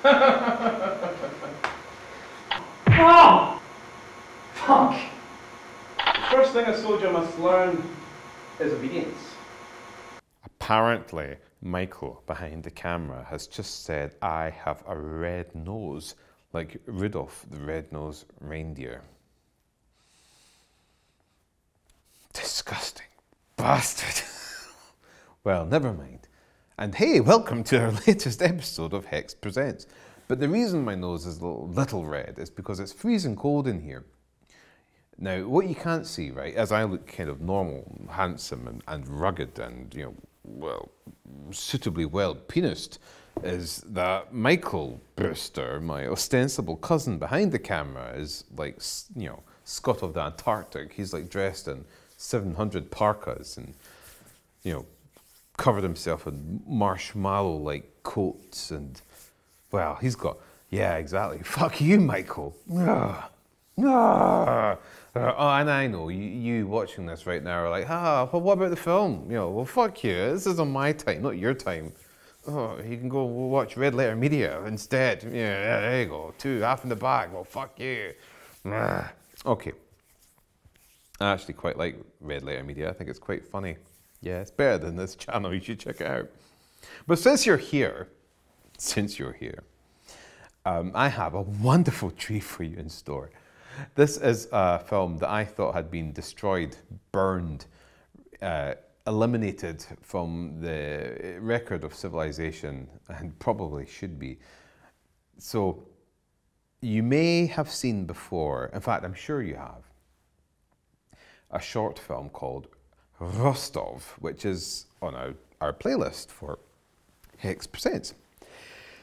oh! Fuck! The first thing a soldier must learn is obedience. Apparently, Michael behind the camera has just said, I have a red nose, like Rudolph the red-nosed reindeer. Disgusting bastard. well, never mind. And hey, welcome to our latest episode of Hex Presents. But the reason my nose is a little, red is because it's freezing cold in here. Now, what you can't see, right, as I look kind of normal, handsome, and, and rugged, and, you know, well, suitably well penised, is that Michael Brewster, my ostensible cousin behind the camera, is like, you know, Scott of the Antarctic. He's like dressed in 700 parkas and, you know, covered himself in marshmallow-like coats and, well, he's got, yeah, exactly. Fuck you, Michael. Ah, ah. Uh, oh, and I know you, you, watching this right now are like, ah, but what about the film? You know, well, fuck you. This is on my time, not your time. Oh, you can go watch Red Letter Media instead. Yeah, there you go. Two, half in the back. Well, fuck you. Okay. I actually quite like Red Letter Media. I think it's quite funny. Yeah, it's better than this channel. You should check it out. But since you're here, since you're here, um, I have a wonderful treat for you in store. This is a film that I thought had been destroyed, burned, uh, eliminated from the record of civilization, and probably should be. So, you may have seen before, in fact, I'm sure you have, a short film called Rostov, which is on our, our playlist for Hex Presents,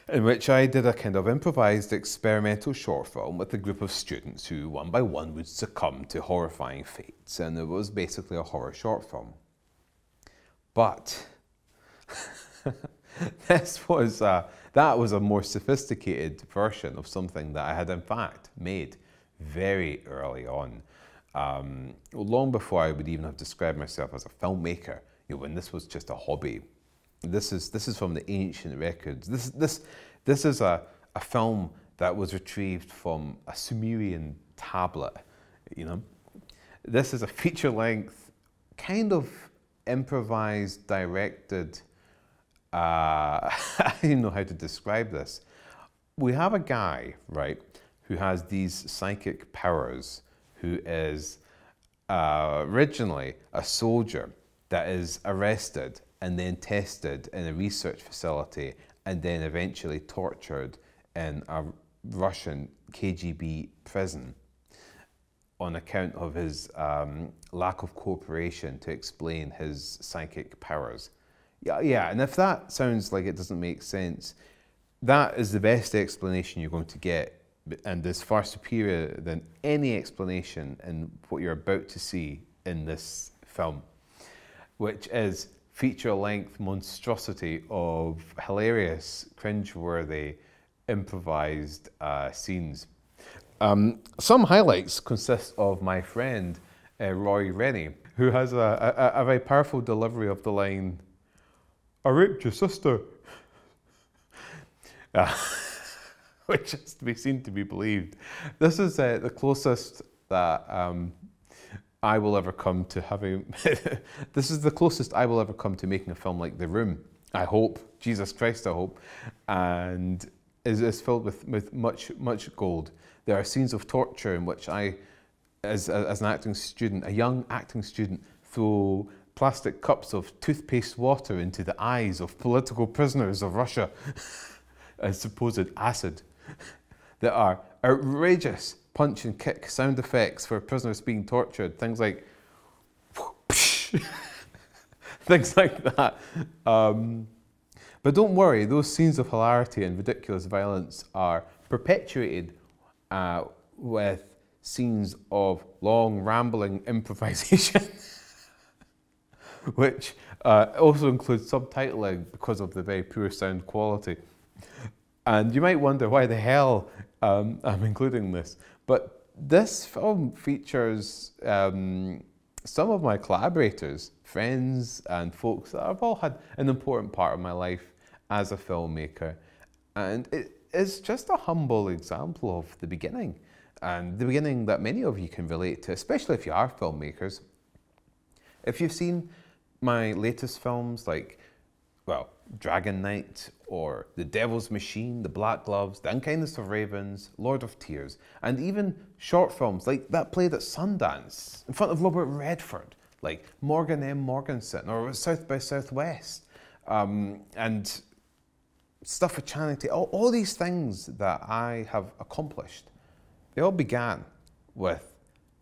in which I did a kind of improvised experimental short film with a group of students who, one by one, would succumb to horrifying fates, and it was basically a horror short film. But this was a, that was a more sophisticated version of something that I had in fact made very early on um, long before I would even have described myself as a filmmaker, you know, when this was just a hobby. This is, this is from the ancient records. This, this, this is a, a film that was retrieved from a Sumerian tablet, you know. This is a feature-length, kind of improvised, directed, uh, I don't know how to describe this. We have a guy, right, who has these psychic powers who is uh, originally a soldier that is arrested and then tested in a research facility and then eventually tortured in a Russian KGB prison on account of his um, lack of cooperation to explain his psychic powers. Yeah, yeah, and if that sounds like it doesn't make sense, that is the best explanation you're going to get and is far superior than any explanation in what you're about to see in this film, which is feature-length monstrosity of hilarious, cringe-worthy, improvised uh, scenes. Um, some highlights consist of my friend uh, Roy Rennie, who has a, a, a very powerful delivery of the line, I raped your sister. Uh, which is to be seen to be believed. This is uh, the closest that um, I will ever come to having. this is the closest I will ever come to making a film like The Room. I hope, Jesus Christ, I hope, and is, is filled with, with much much gold. There are scenes of torture in which I, as, as an acting student, a young acting student, throw plastic cups of toothpaste water into the eyes of political prisoners of Russia as supposed acid. There are outrageous punch and kick sound effects for prisoners being tortured. Things like things like that. Um, but don't worry, those scenes of hilarity and ridiculous violence are perpetuated uh, with scenes of long, rambling improvisation, which uh, also includes subtitling because of the very poor sound quality. And you might wonder why the hell um, I'm including this. But this film features um, some of my collaborators, friends, and folks that have all had an important part of my life as a filmmaker. And it, is just a humble example of the beginning, and the beginning that many of you can relate to, especially if you are filmmakers. If you've seen my latest films like, well, Dragon Knight or The Devil's Machine, The Black Gloves, The Unkindness of Ravens, Lord of Tears, and even short films like that played at Sundance in front of Robert Redford, like Morgan M. Morganson or South by Southwest, um, and stuff with Channing all, all these things that I have accomplished, they all began with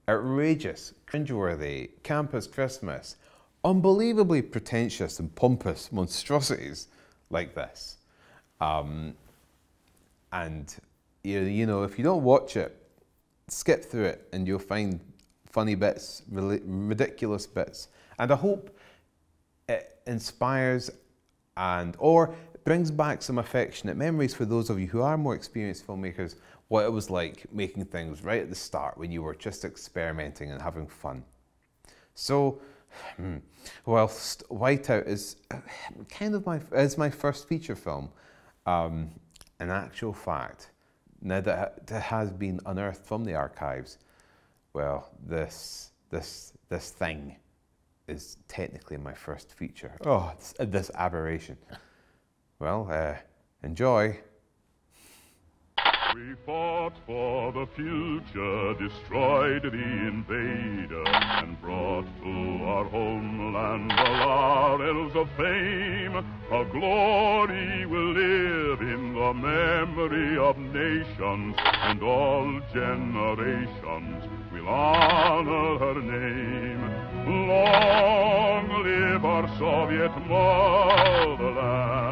outrageous, cringeworthy, campus Christmas, unbelievably pretentious and pompous monstrosities like this. Um, and you, you know, if you don't watch it, skip through it and you'll find funny bits, ridiculous bits. And I hope it inspires and or brings back some affectionate memories for those of you who are more experienced filmmakers, what it was like making things right at the start when you were just experimenting and having fun. So, hmm, whilst Whiteout is kind of my is my first feature film, um, in actual fact, now that it has been unearthed from the archives, well, this this this thing is technically my first feature. Oh, this aberration. Well, uh, enjoy. We fought for the future, destroyed the invader, and brought to our homeland the laurels of fame. Her glory will live in the memory of nations, and all generations will honor her name. Long live our Soviet motherland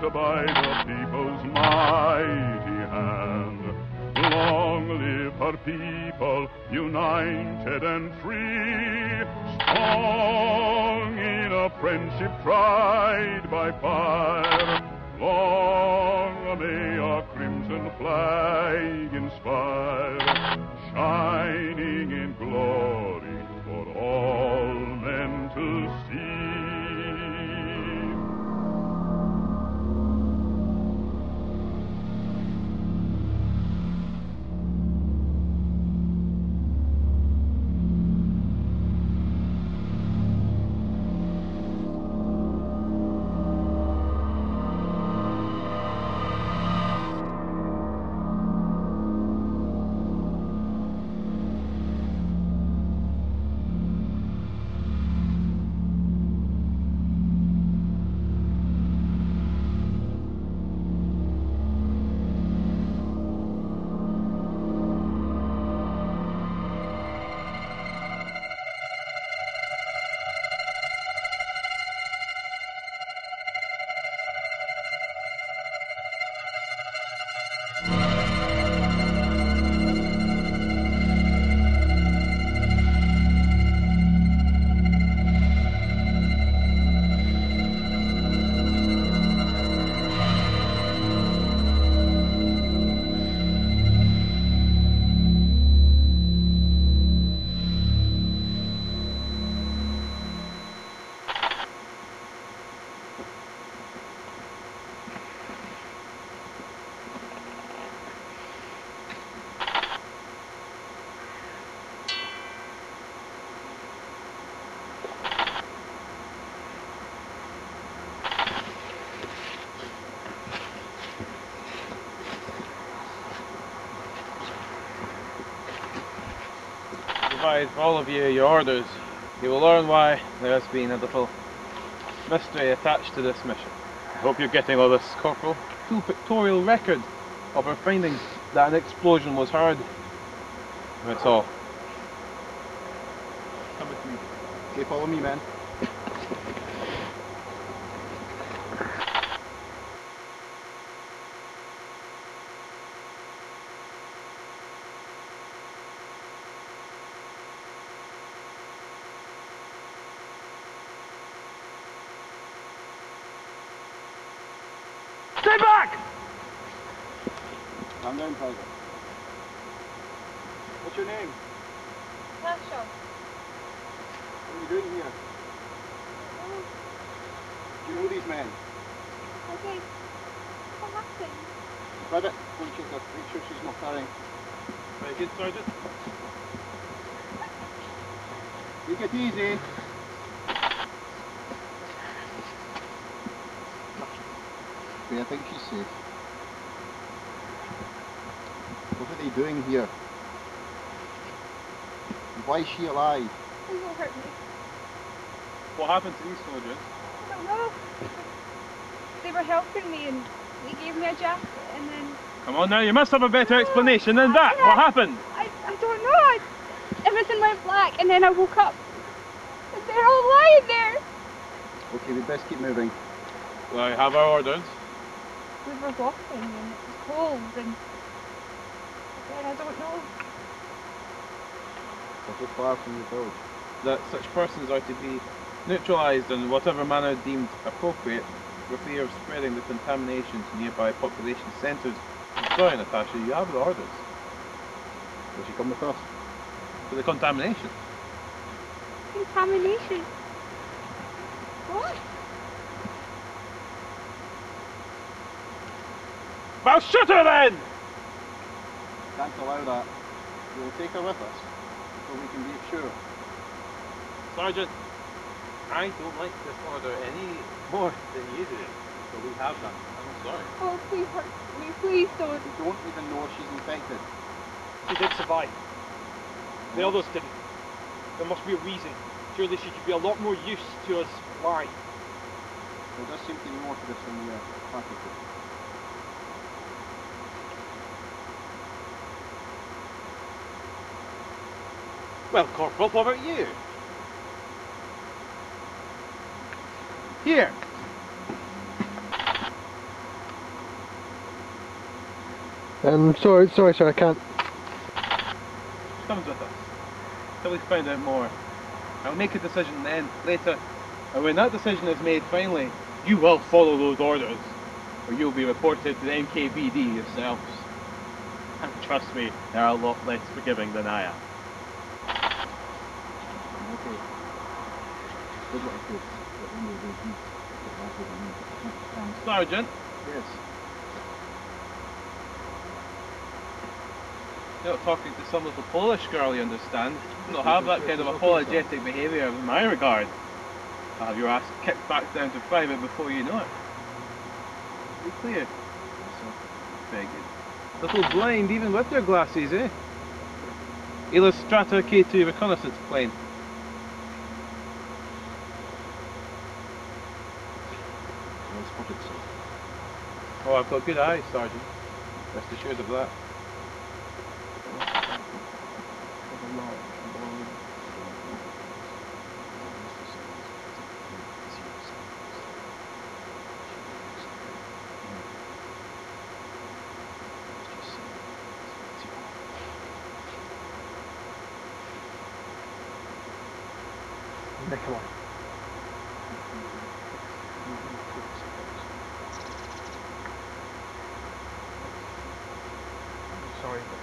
built by the people's mighty hand. Long live her people, united and free, strong in a friendship tried by fire. Long may our crimson flag inspire, shining in glory for all men to see. For all of you your orders, you will learn why there has been a little mystery attached to this mission. I hope you're getting all this, Corporal. Full pictorial record of our findings that an explosion was heard. That's all. Come with me. Okay, follow me, man. Stay back! Calm down, Tiger. What's your name? Tasha. What are you doing here? Do you know these men? Okay. What happened? Ribbit, go and check her. Make sure she's not carrying. Very good, Sergeant. Take it easy. Okay, I think she's safe. What are they doing here? Why is she alive? Please don't hurt me. What happened to these soldiers? I don't know. They were helping me and they gave me a jacket and then Come on now, you must have a better explanation than that. What happened? I, I don't know. I, everything went black and then I woke up and they're all lying there. Okay, we best keep moving. Well, I have our orders. We were walking and it was cold and then I don't know. We're so far from the village. that such persons are to be neutralised in whatever manner deemed appropriate for fear of spreading the contamination to nearby population centres. I'm sorry, Natasha, you have the orders Will she come with us? for the contamination. Contamination. What? Well, shoot her then! Can't allow that. We'll take her with us until we can be sure. Sergeant, I don't like this order any more than you do, but we have done. I'm sorry. Oh, please hurt me. Please don't. We don't even know if she's infected. She did survive. The others didn't. There must be a reason. Surely she could be a lot more use to us Why? There does seem to be more to this than we uh, practically. Well, Corporal, what about you? Here! Um, sorry, sorry, sir, I can't. comes with us. Till we find out more. I'll make a decision then, later. And when that decision is made finally, you will follow those orders. Or you'll be reported to the NKVD yourselves. And trust me, they're a lot less forgiving than I am. Okay. Good luck, kids. But we will do this. That's what we need. Sergeant, Yes. you're not talking to some little Polish girl, you understand. You don't have that kind of apologetic behaviour in my regard. I'll have your ass kicked back down to private before you know it. Be clear. Very good. Little blind even with their glasses, eh? Illustrata K2 reconnaissance plane. Well spotted, sir. Oh, I've got good eyes, Sergeant. Rest assured of that. Nicola. I'm sorry, but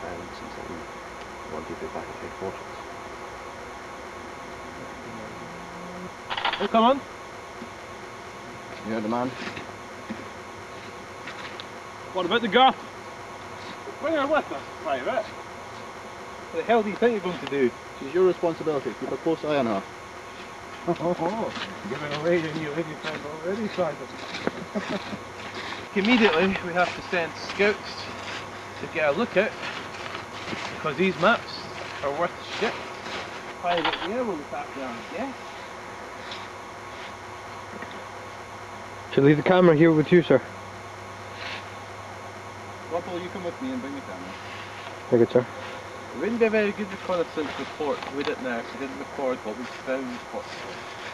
silence until we want to be back at headquarters. Oh, come on. You heard the man? What about the girl? Bring her with us, Private. What the hell do you think you're going to do? She's your responsibility. Keep a close eye on her. Oh, oh, oh. giving away your new lady friend already, Sergeant. Immediately, we have to send scouts to get a look at, because these maps are worth shit. Private there will look after them, yeah? Should I leave the camera here with you, sir? Corporal, you come with me and bring the camera. Very good, sir. It wouldn't be a very good reconnaissance report, would it now, if we didn't record what we found? What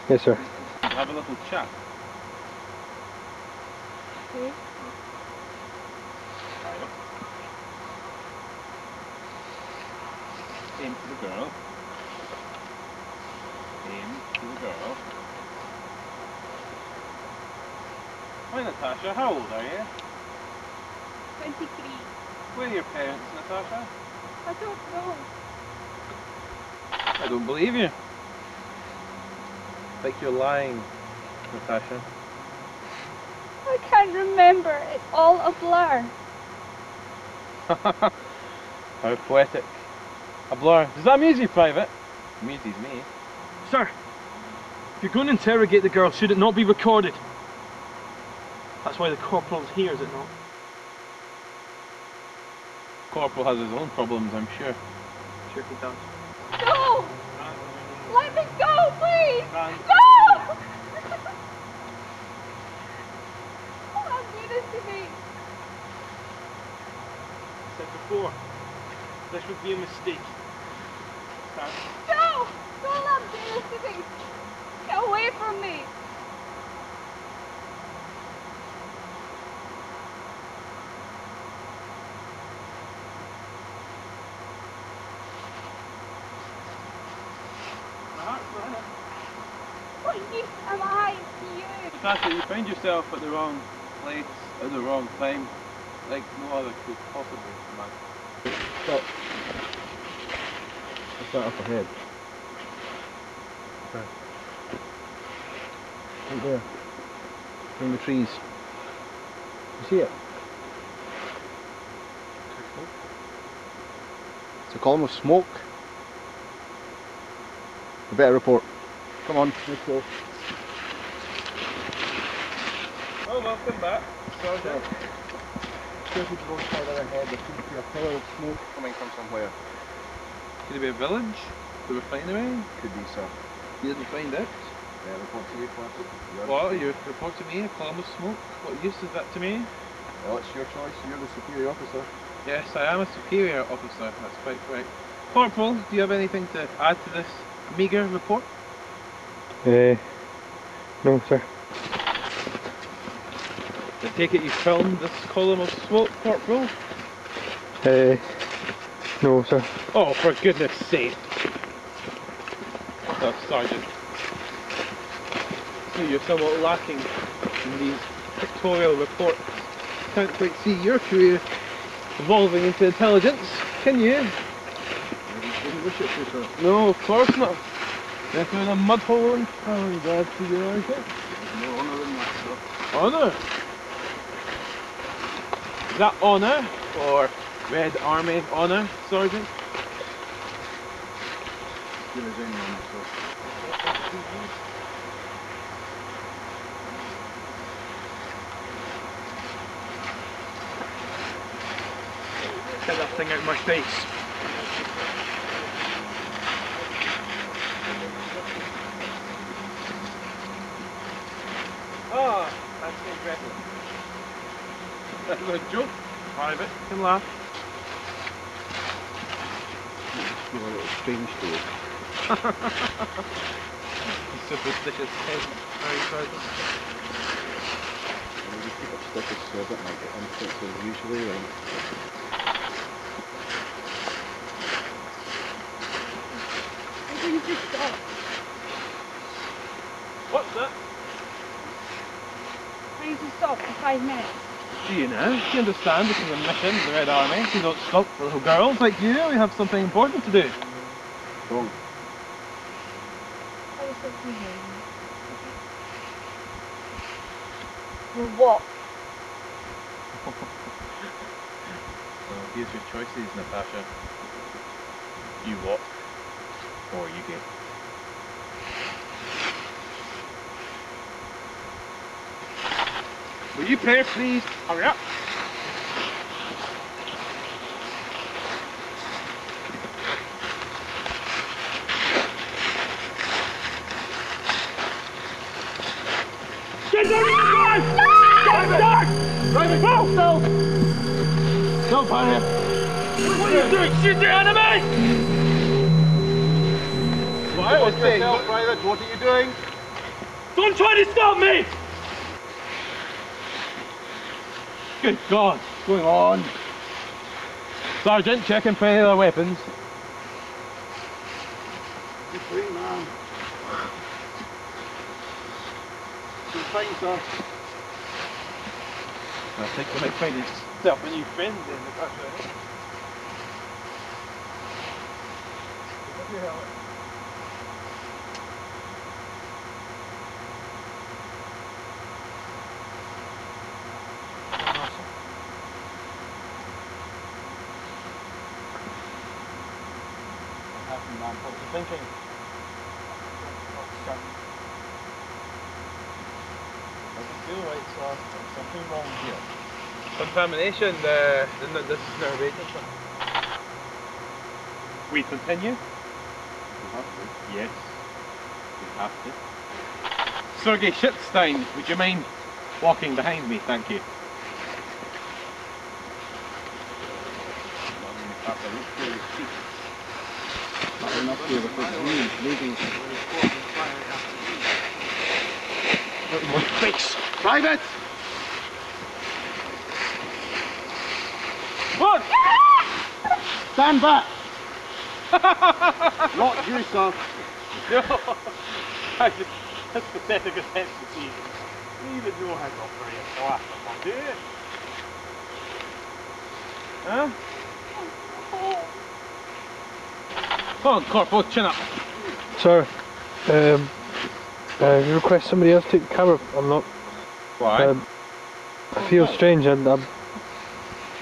Yes, sir. have a little chat. Okay. Aim to the girl. Aim to the girl. Hi Natasha, how old are you? 23. Where are your parents, Natasha? I don't know. I don't believe you. Like you're lying. Natasha? I can't remember. It's all a blur. How poetic. A blur. Does that amuse you, Private? Amuses me. Sir, if you're going to interrogate the girl, should it not be recorded? That's why the corporal's here, is it not? Corporal has his own problems, I'm sure. Sure he does. No! Let me go, please! Fran. No! Don't do this to me. said before, this would be a mistake. Fran. No! Don't let him do this to me. Get away from me. What use am I to you? Natasha, you find yourself at the wrong place at the wrong time, like no other could possibly imagine. Stop. What's that up ahead? Right there. In the trees. You see it? It's a column of smoke. We better report. Come on, let's go. Oh, welcome back, Sergeant. Just if you go further ahead, there seems to be a pillar of smoke coming from somewhere. Could it be a village? The refinery? Could be, sir. You didn't find out? Yeah, report to you, Quantum. What? You report to me, a column of smoke? What use is that to me? Well, it's your choice. You're the superior officer. Yes, I am a superior officer, that's quite right. Corporal, do you have anything to add to this meagre report? Uh, no, sir. I take it you filmed this column of smoke, Corporal? Uh, no, sir. Oh, for goodness sake. Oh, Sergeant. See, you're somewhat lacking in these pictorial reports. Can't quite see your career evolving into intelligence, can you? Wouldn't wish it to, sir. No, of course not. If you're in a mud hole and I'm glad to do anything. No honour in that, sir. Honour? Is that honour? Or Red Army honour, Sergeant? There is any honour, sir. Get that thing out of my face. Ah, that's interesting. That's a joke. Private, can laugh. Feel a little strange to you. Superstitious head. Very Sergeant. Maybe keep it stiff as servant might get instances usually then. I need to stop. What's that? I need to stop for five minutes. Do you know? You understand this is a mission of the Red Army. We don't stop for little girls like you. We have something important to do. Don't. I was just behaving. You what? Well, here's your choices, Natasha. You walk, or you get. Will you play, please? Hurry up. Get down in the gun! Get down! Right, go! No! Don't panic. What are you doing? Shoot the enemy! Why yourself? Private, what are you doing? Don't try to stop me! Good God. What's going on? Sergeant, checking for any other weapons. You're free, man. You're fine, sir. I think you might find yourself a new friend then, Natasha. man. What was you thinking? Doesn't feel right, sir. Something wrong here. Contamination, uh, then this is now waiting for. We continue? We have to. Yes. We have to. Sergei Shitstein, would you mind walking behind me? Thank you. Have to look through his feet. That will not be able to breathe, maybe. Face! Private! Look! Stand back! Not you, sir. No! I that's pathetic attention to you. You even know how to operate a class, do you? Huh? Oh, Come on, Corporal, chin up. Sir, um, uh, you request somebody else take the camera. I'm not. Why? Um, I feel strange and I'm.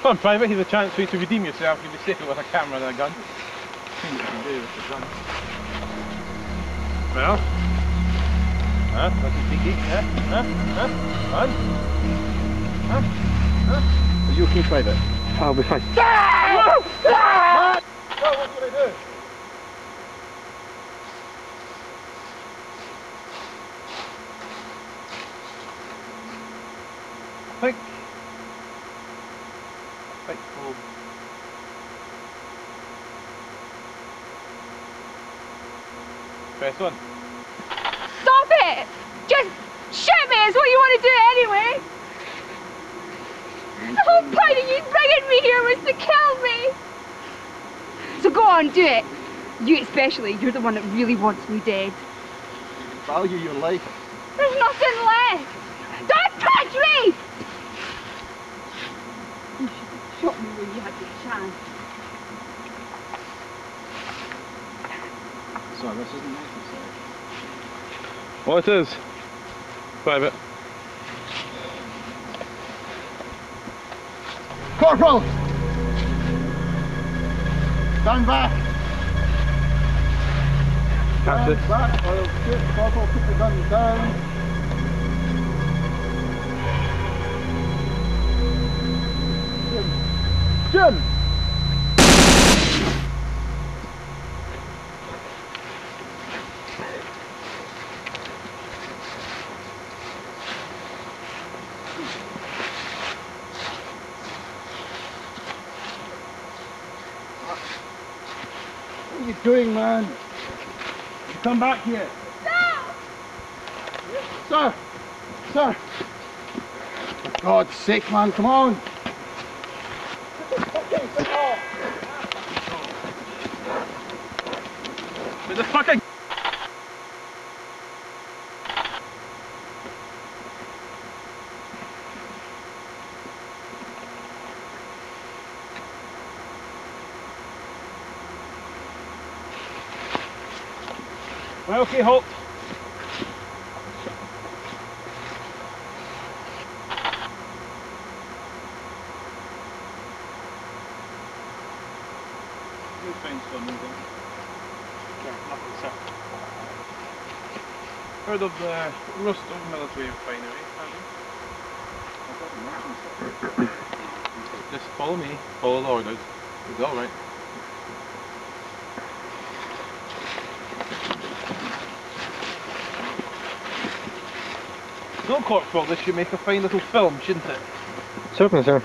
Come on, Private, here's a chance for you to redeem yourself. You'll be safer with a camera than a gun. See what you can do with. Well? Huh? What's he thinking? Huh? Huh? Huh? Fun? Are you okay, Private? I'll be fine. Oh, what did I do? I think... I think one. Stop it! Just shoot me is what you want to do anyway! The whole point of you bringing me here was to kill me! So go on, do it! You especially, you're the one that really wants me dead. Value your life. There's nothing left! Don't touch me! You shot me when you had the chance. Sir, this isn't necessary. Well, it is. Private. Corporal! Stand back! That's it. Stand back or I'll shoot. Corporal, put the gun down. Jim! What are you doing, man? Come back here. Sir! Sir! For God's sake, man, come on! With the fucking... Okay, halt. You'll find some moving. Okay, nothing, sir. Heard of the Rostov military refinery, have you? Just follow me, follow the orders. It's alright. No corporal, this should make a fine little film, shouldn't it? Certainly, sir.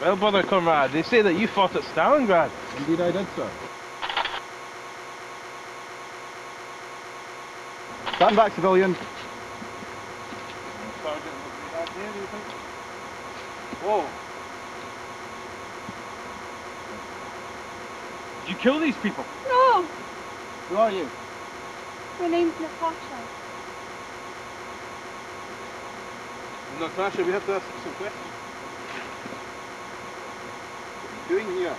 Well, brother comrade, they say that you fought at Stalingrad. Indeed I did, sir. Stand back, civilian. Sergeant, look at that there, do you think? Whoa. Did you kill these people? No! Who are you? My name's Natasha. Natasha, we have to ask you some questions. What are you doing here?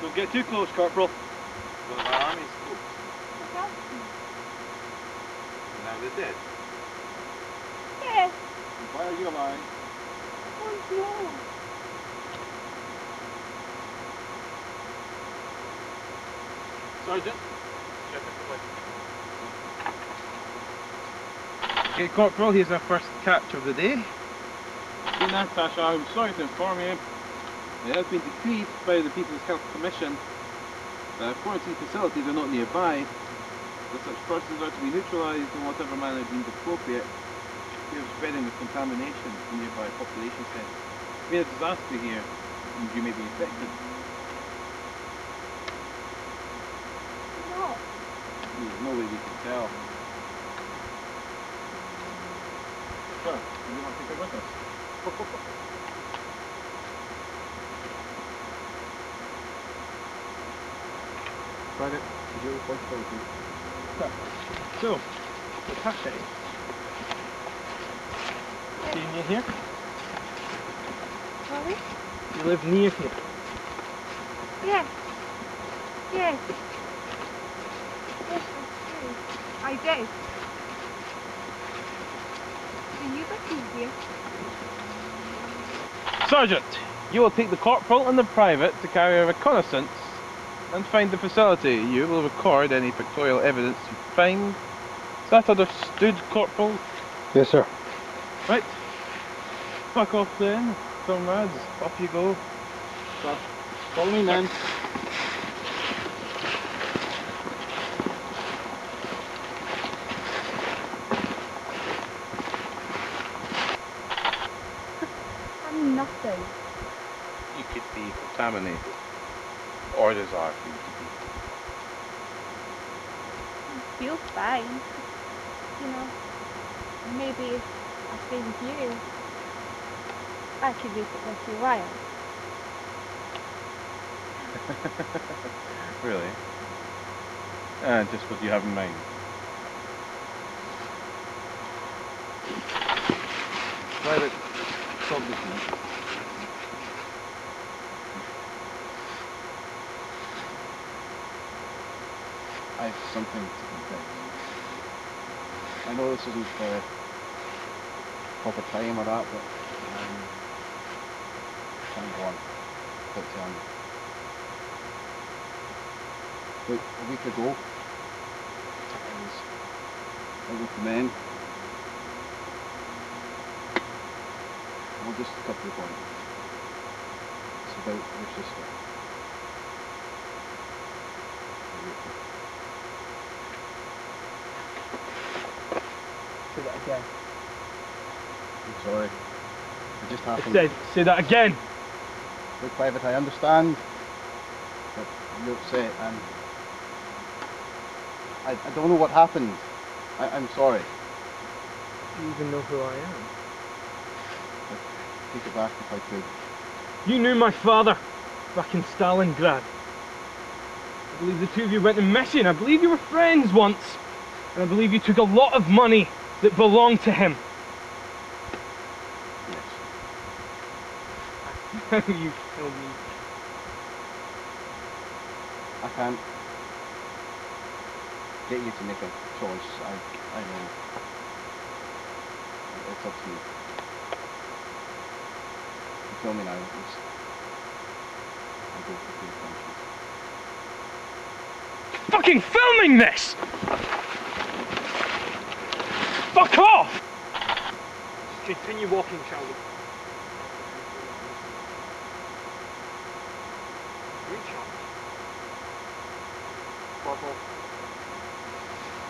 Don't get too close, Corporal. Well, my army's close. Now they're dead. Yes. Why are you alive? I don't know. Sergeant? Okay, Corporal, here's our first catch of the day. In Natasha, I'm sorry to inform you, it has been decreed by the People's Health Commission that quarantine facilities are not nearby, that such persons are to be neutralised in whatever manner deemed appropriate fear of spreading the contamination to nearby population centres. It's been a disaster here, and you may be infected. No. There's no way we can tell. So, you want to take it with us? Private, is your responsibility. So, Natasha. Do you near here? Sorry? You live near here. Yes. Yes. Yes, I do. I do. Do you live here? Sergeant, you will take the corporal and the private to carry a reconnaissance and find the facility. You will record any pictorial evidence you find. Is that understood, Corporal? Yes, sir. Right. Fuck off then, comrades. Off you go. Follow me, men. I'm nothing. You could be contaminated. Orders are for you to be. Feel fine. You know, maybe if I stay with you, I could make it worth your while. Really? Uh, just what you have in mind. Private, stop this man. I have something to confess. I know this isn't the proper time or that, but um, can't go on telling you. About a week ago, I was out with the men. I'll just a couple of point. It's about your sister. Say that again. I'm sorry. It just I happened. said, say that again. Look, Private, I understand that you're upset and I, I don't know what happened. I, I'm sorry. Do you even know who I am? I'd take it back if I could. You knew my father back in Stalingrad. I believe the two of you went to mission. I believe you were friends once. And I believe you took a lot of money that belonged to him. Yes. you killed me. I can't get you to make a choice. I, I know. It's up to you. You kill me now, at least. I go for conscience. Fucking filming this! Fuck off! Continue walking, shall we? Up. Corporal.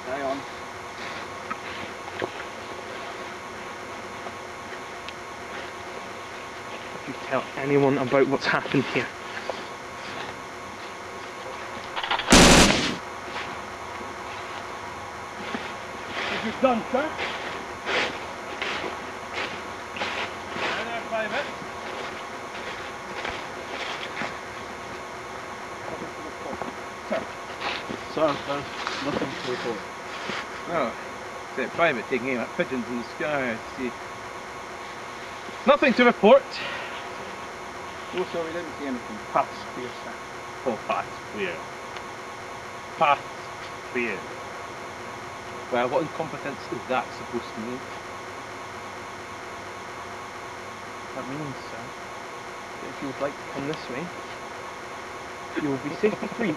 Carry on. If you tell anyone about what's happened here. This done, sir. And uh, our private. Sir, there's nothing to report. Oh, it's a private taking aim at pigeons in the sky, I see. Nothing to report. Oh, no, sir, we didn't see anything. Paths clear, sir. Oh, paths clear. Paths clear. What incompetence is that supposed to mean? That means, sir, that if you would like to come this way, you will be safety free.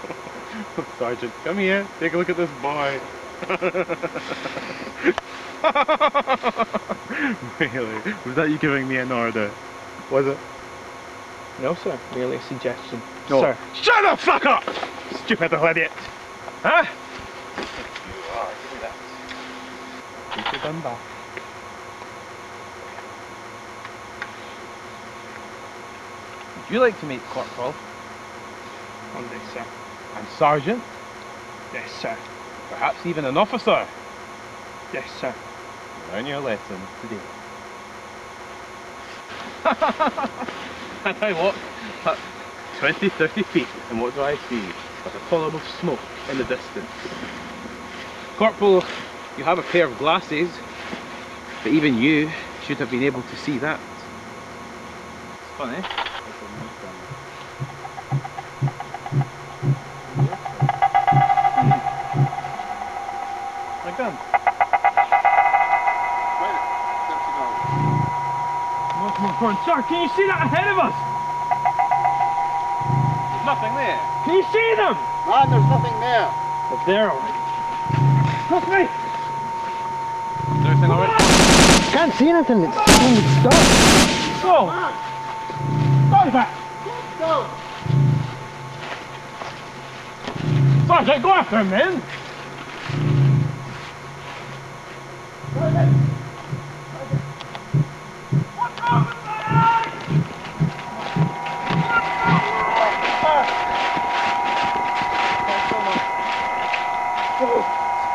Sergeant, come here. Take a look at this boy. really? Was that you giving me an order? Was it? No, sir. Merely a suggestion. No. Sir. Shut the fuck up! Stupid little idiot! Huh? Back. Would you like to meet Corporal One day, sir. and Sergeant? Yes, sir. Perhaps even an officer? Yes, sir. Learn your lesson today. and I walk at 20, 30 feet, and what do I see? But a column of smoke in the distance. Corporal, you have a pair of glasses, but even you should have been able to see that. It's funny. My gun. Come on, come on, come on. Sir, can you see that ahead of us? There's nothing there. Can you see them? Man, there's nothing there. Up there, alright. Trust me. Is everything alright? Can't see anything. It's it's dark. Go. Go back. Go. Sergeant, go after him, then.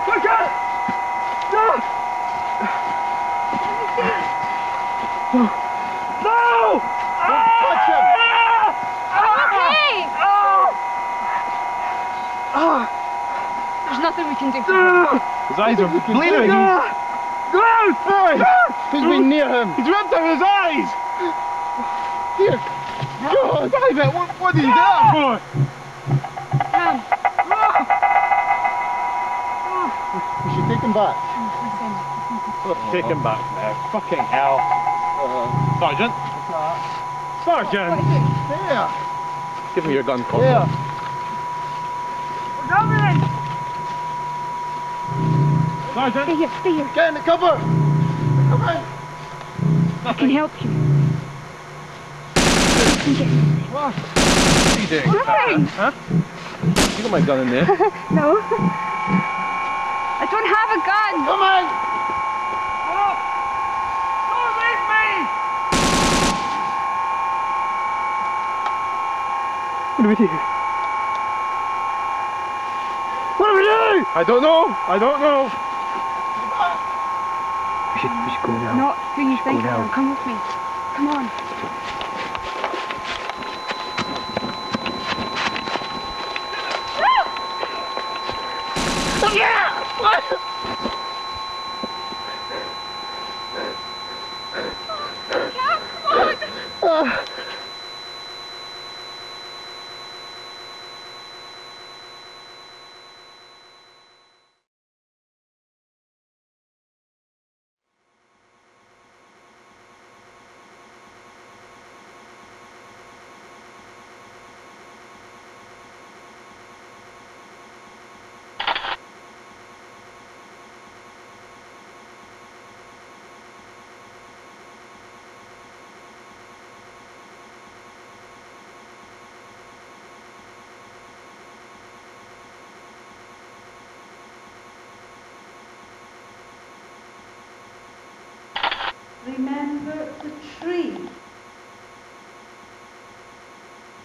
Look out! No! No! touch him. Okay! There's nothing we can do. His eyes are bleeding. He's been near him. He's ripped out his eyes! Here. God, David, what, what did you do that for? Come. We should take him back. Let's take him back now. Fucking hell. Uh, Sergeant? Sergeant! there. Give me your gun, Corporal. There. Sergeant! Stay here, stay here. Get in the cover. Come on. I can help you. I can get. What are you doing? Nothing. Huh? You got my gun in there. No. I don't have a gun. Come on. Don't leave me! What do we do? What do we do? I don't know. I don't know. We should, we should go now. Not who you think I now. am. Come with me. Come on. Oh, oh, oh, Remember the tree.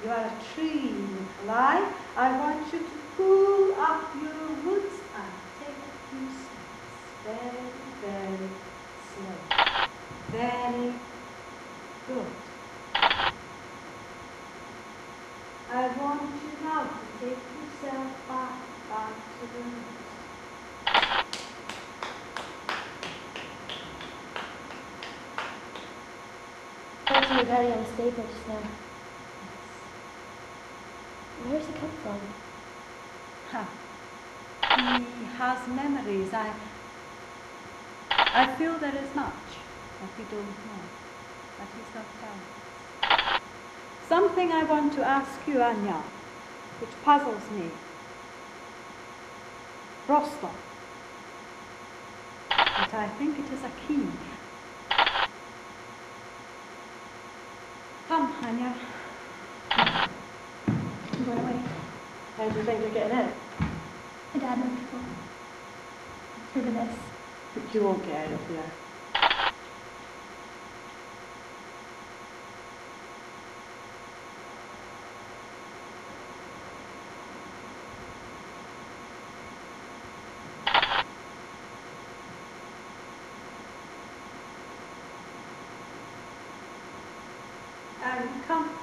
You are a tree, Nikolai. I want you to pull up your roots and take a few steps. Very, very slow. Very good. I want you now to take yourself back, back to the roots. Thought you were very unstable just now. Where's it come from? Ha. He has memories. I, I feel there is much that we don't know, that he's not telling. Something I want to ask you, Anya. which puzzles me. Rostov. But I think it is a key. Come, Anya. I'm going away. How do you think you're getting in? My dad and people. Through to this. But you won't get out of here. And comfort.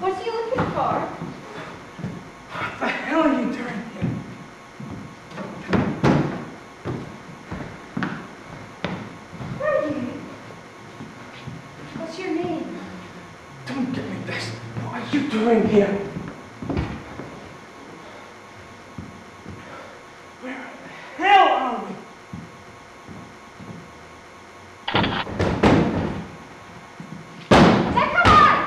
What's he looking for? What the hell are you doing here? Who are you? What's your name? Don't give me this. What are you doing here? Where the hell are we? Zechariah!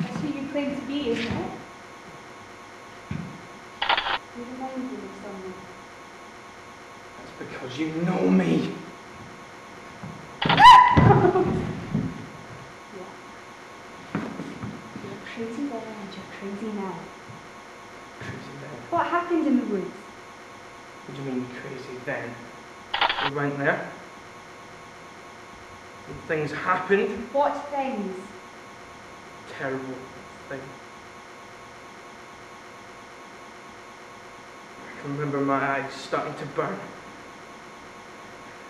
That's who you claim to be, isn't it? You remind me of someone. That's because you know me. You're crazy then and you're crazy now. Crazy then. What happened in the woods? What do you mean crazy then? We went there. And things happened. What things? Terrible thing. I can remember my eyes starting to burn.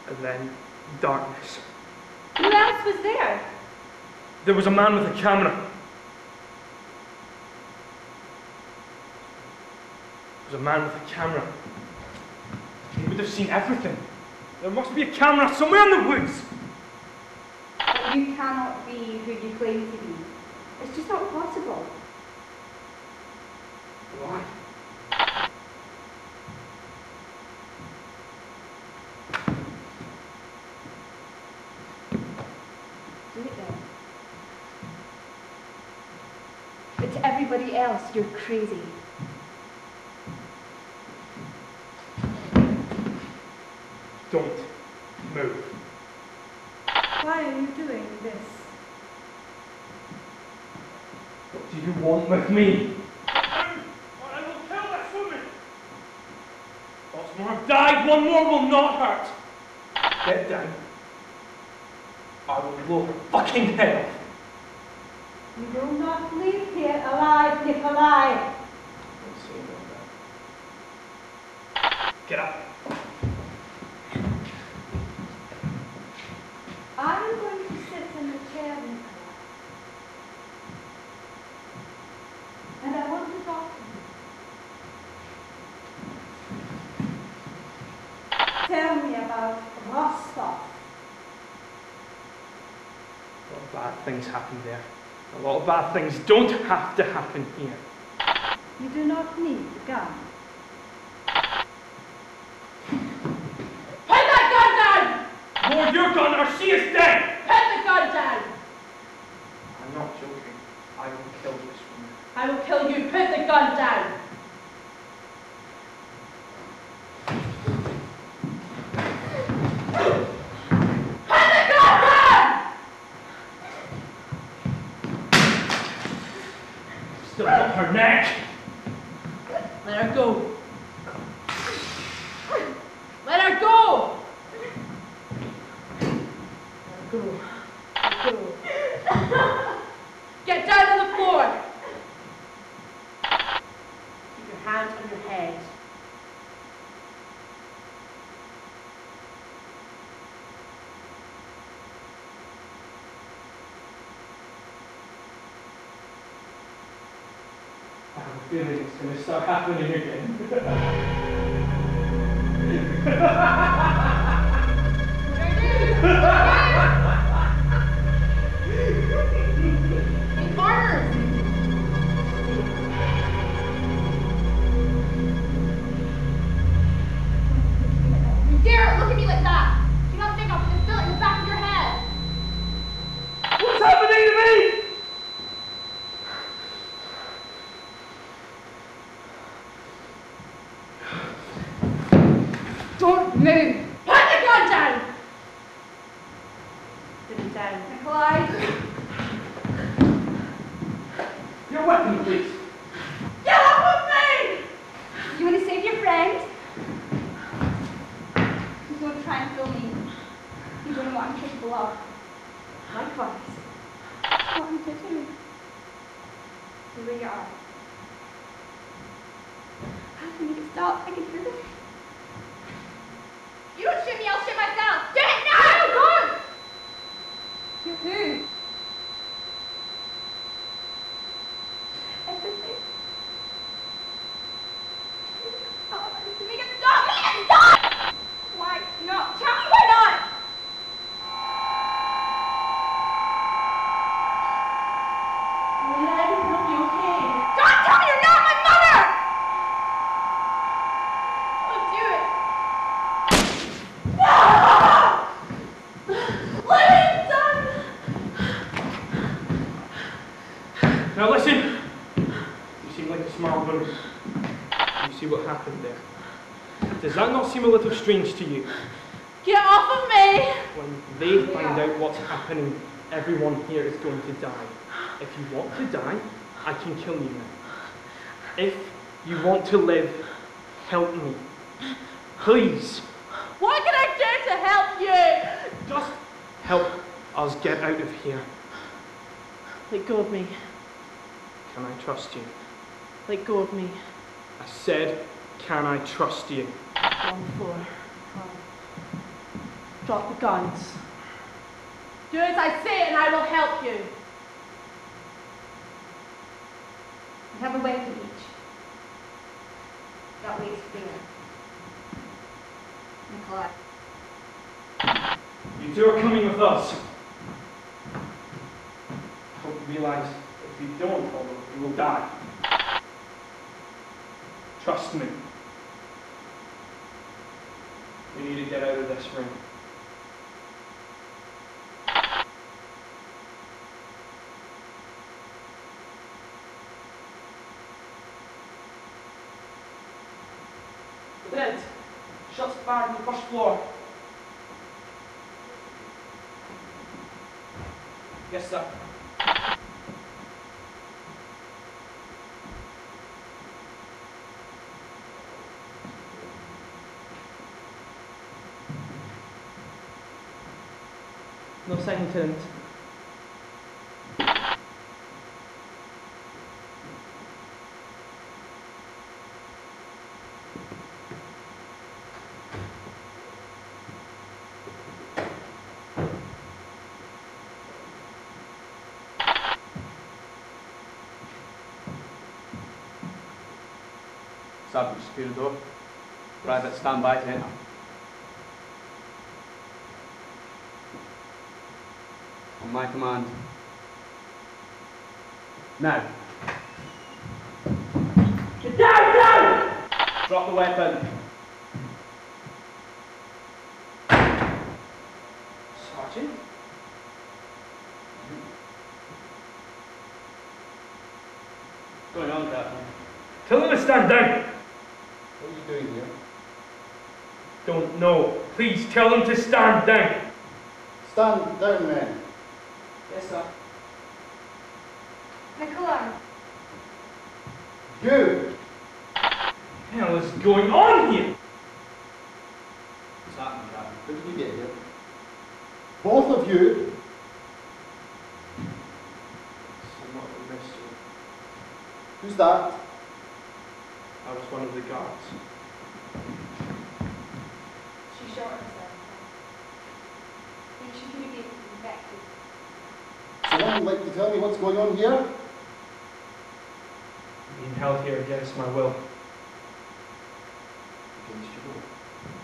And then darkness. Who else was there? There was a man with a camera. There was a man with a camera. He would have seen everything. There must be a camera somewhere in the woods. But you cannot be who you claim to be. It's just not possible. Why? Do it then. But to everybody else, you're crazy. Don't move. Why are you doing this? What do you want with me? Or I will kill this woman. Lots more have died, one more will not hurt. Get down. I will blow her fucking head off. You will not leave here alive, Nikolai. Don't say no that. Get up. I'm going to sit in the chair, Nikolai. And I want to talk to you. Tell me about Rostov. A lot of bad things happen there. A lot of bad things don't have to happen here. You do not need the gun. Put that gun down! Lord, your gun or she is dead! Put the gun down! I'm not joking. I will kill this woman. I will kill you. Put the gun down! Put the gun down! Still got her neck. Let her go. Let her go! Let her go. Let her go. Get down on the floor. Keep your hands on your head. It's going to start happening again. Does that seem a little strange to you? Get off of me! When they find out what's happening, everyone here is going to die. If you want to die, I can kill you now. If you want to live, help me. Please, What can I do to help you? just help us get out of here. Let go of me. Can I trust you? Let go of me. I said, can I trust you? On the floor. Drop the guns. Do as I say and I will help you. We have a way to each. That weighs fair. Nikolai. You two are coming with us. I hope you realize if you don't follow, you will die. Trust me. We need to get out of this room. Lieutenant, the fired on the first floor. Yes, sir. Lieutenant. Sergeant, secure door. Private, stand by to. On my command. Now. Get down, down! Drop the weapon. Sergeant? What's going on, Captain? Tell them to stand down. What are you doing here? Don't know. Please tell them to stand down. Stand down, men. Yes, sir. Nikolai. You! hell is going on here? What's happening, Captain? How did you get here? Both of you? Somewhat of a mystery. Who's that? I was one of the guards. She shot herself. When she could have been infected. Someone would like to tell me what's going on here? held here against my will. Against your will.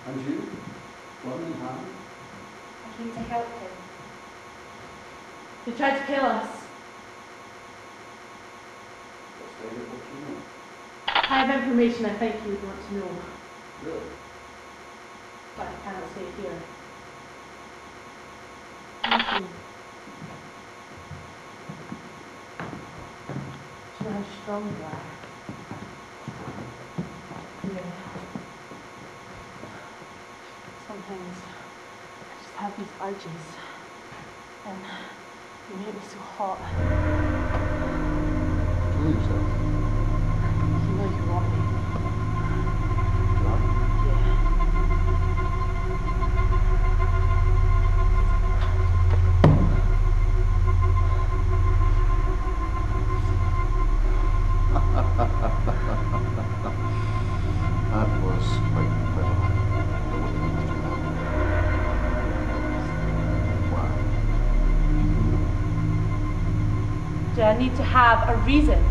And you? One in hand? I came to help him. He tried to kill us. What's the side of what you know? I have information I think you would want to know. Really? But I cannot say it here. Thank you. Do you know strong you? these arches and it made me so hot. Believe yourself. You know you want me. I need to have a reason.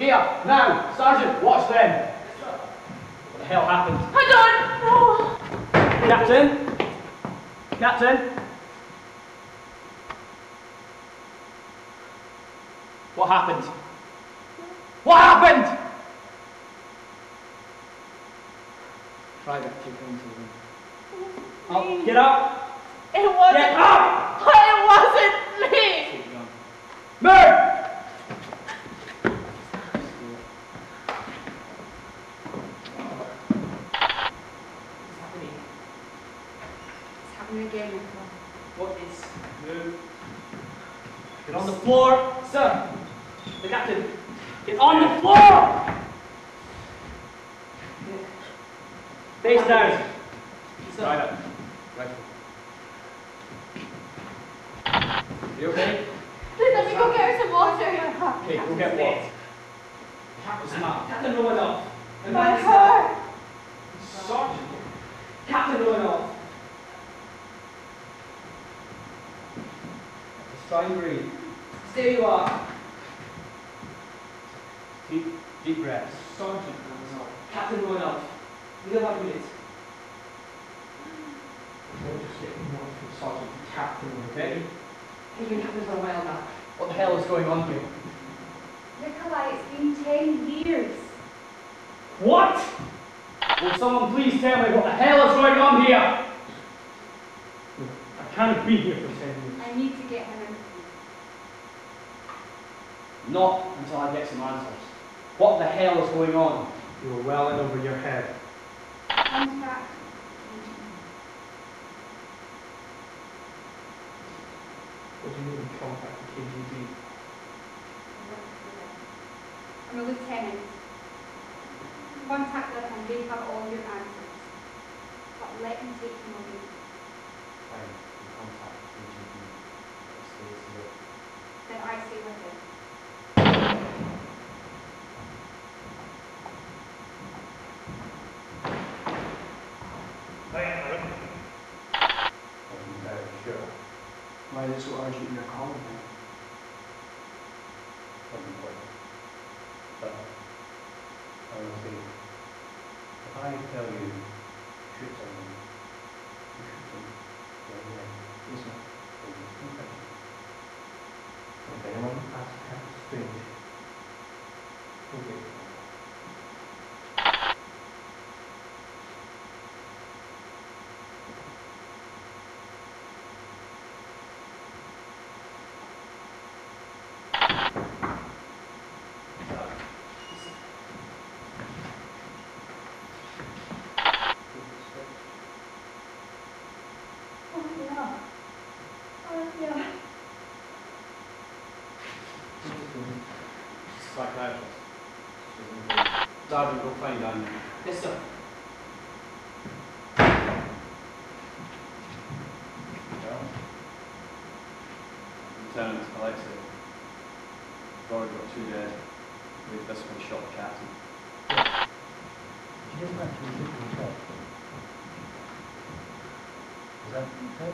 Here, now, Sergeant, watch them. What the hell happened? I don't know. Captain? Captain? what is move. Get on the floor, sir. The captain. Get on the floor. Face down. Psychiatrist. Sergeant, go find Andy. Yes, sir. Lieutenant Alexei. We've already got two dead. We've this one shot captain. She doesn't actually in Is that okay?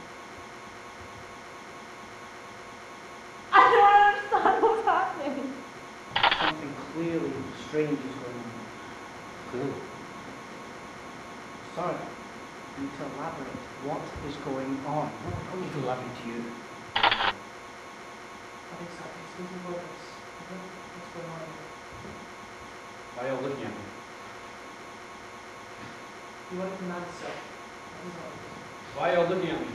I don't understand what's happening. Something clearly strange is going on. Clearly. Sorry. You need to elaborate. What is going on? No, I don't need to elaborate to you. What exactly is the words? What's going on here? Why are you looking at me? You want an answer. What is all? Why are you all looking at me?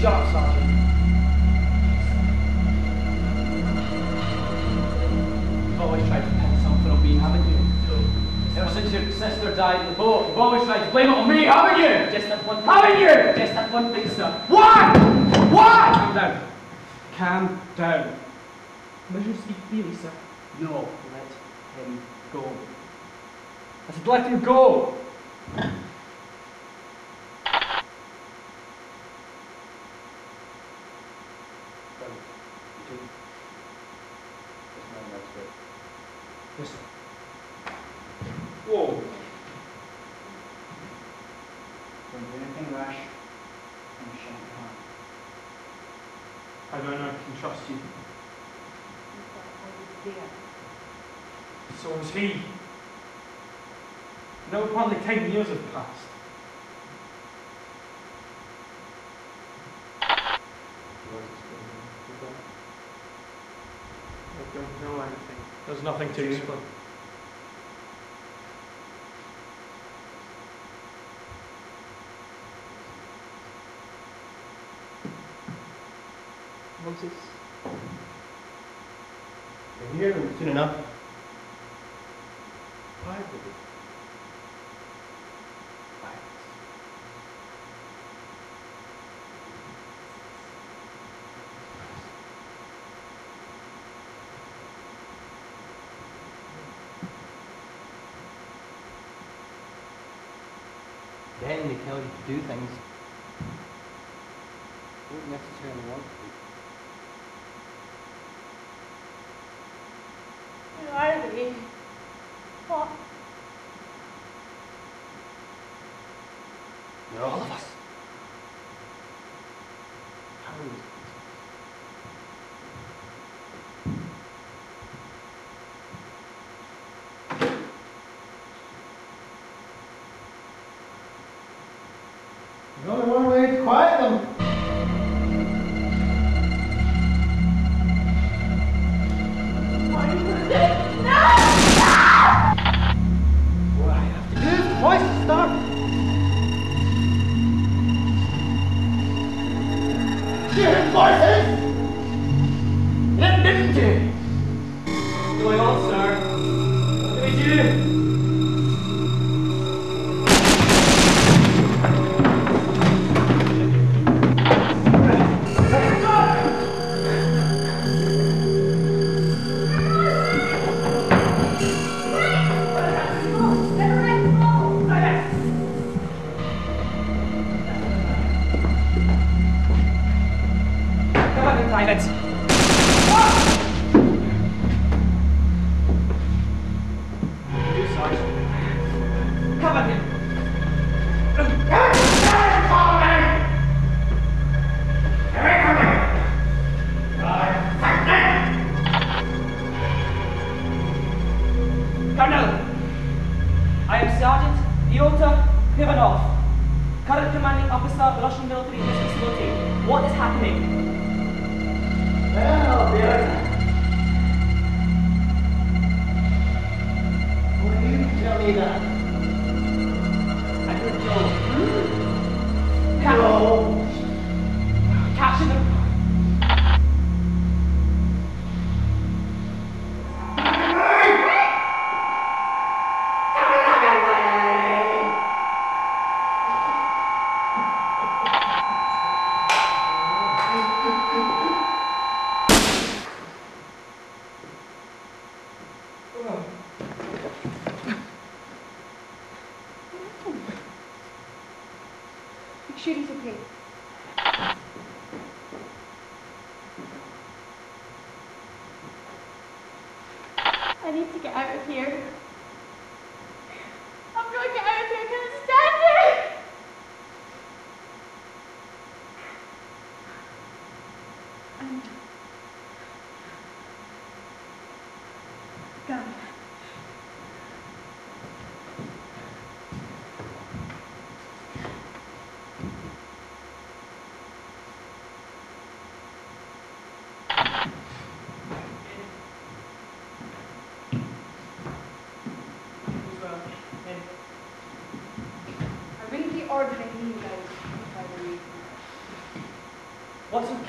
Shut up, Sergeant. Ever since your sister died in the boat, you've always tried to blame it on me, haven't you? Just that one thing. Haven't you? Just that one thing, sir. Why? Why? Calm down. Calm down. Measure speak freely, sir. No, let him go. I said let him go. 10 years have passed. I don't know anything. There's nothing to explain. Then they tell you to do things you don't necessarily want to do. Who are they? What? They're all of us. How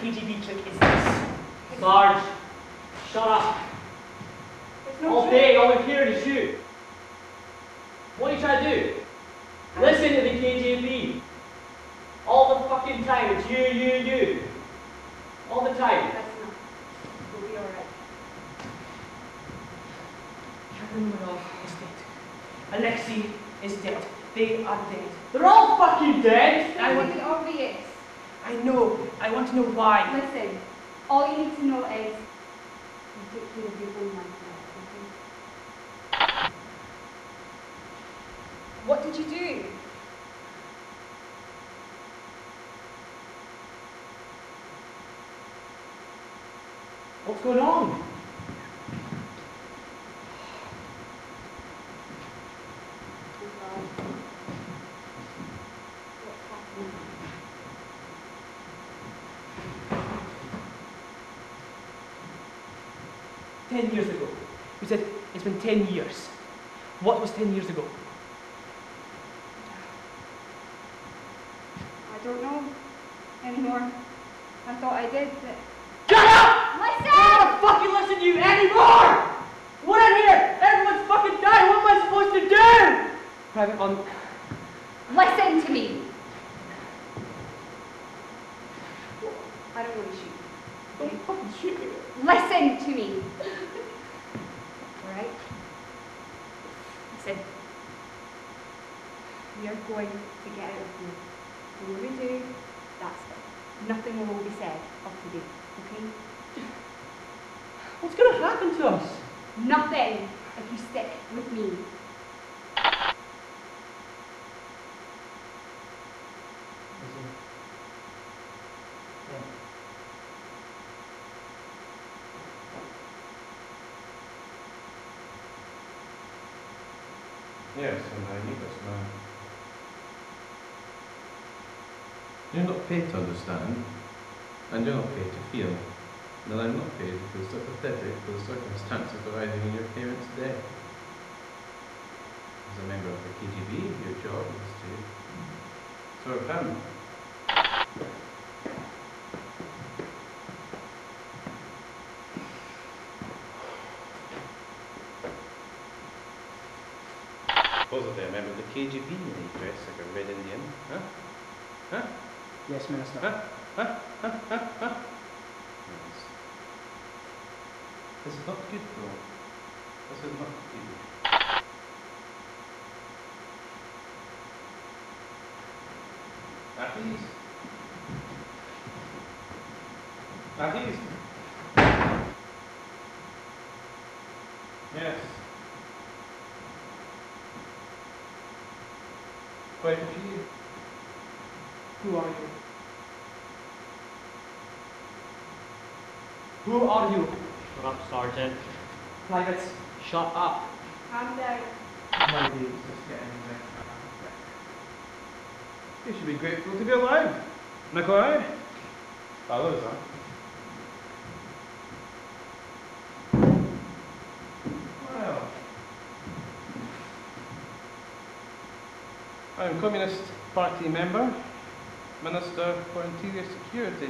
What sort of KGB trick is this? Sarge, shut up. Not All day, all we're here to shoot. What are you trying to do? Listen to the KGB. All the fucking time, it's you, you, you. All the time. That's not. We'll be alright. Kevin Romanov is dead. Alexei is dead. They are dead. They're all fucking dead. I want. The obvious. I know. I want to know why. Listen, all you need to know is you take care of your own life okay? What did you do? What's going on? 10 years. What was 10 years ago? Yes, and I need this now. You're not paid to understand, and you're not paid to feel. And I'm not paid to feel sympathetic for the circumstances arising in your parents' death. As a member of the KGB, your job is to serve them. Supposedly a member of the KGB and they dress like a red Indian. Huh? Huh? Yes, Minister. Huh? Huh? Huh? Huh? Huh? Yes. This is not good though. This is not good. At ease. At ease. Yes. Quite a few. Who are you? Who are you? Shut up, Sergeant. Privates, shut up. Calm down. My days just getting better. You should be grateful to be alive. Nikolai? Fellows, huh? Well. I'm Communist Party member, Minister for Interior Security.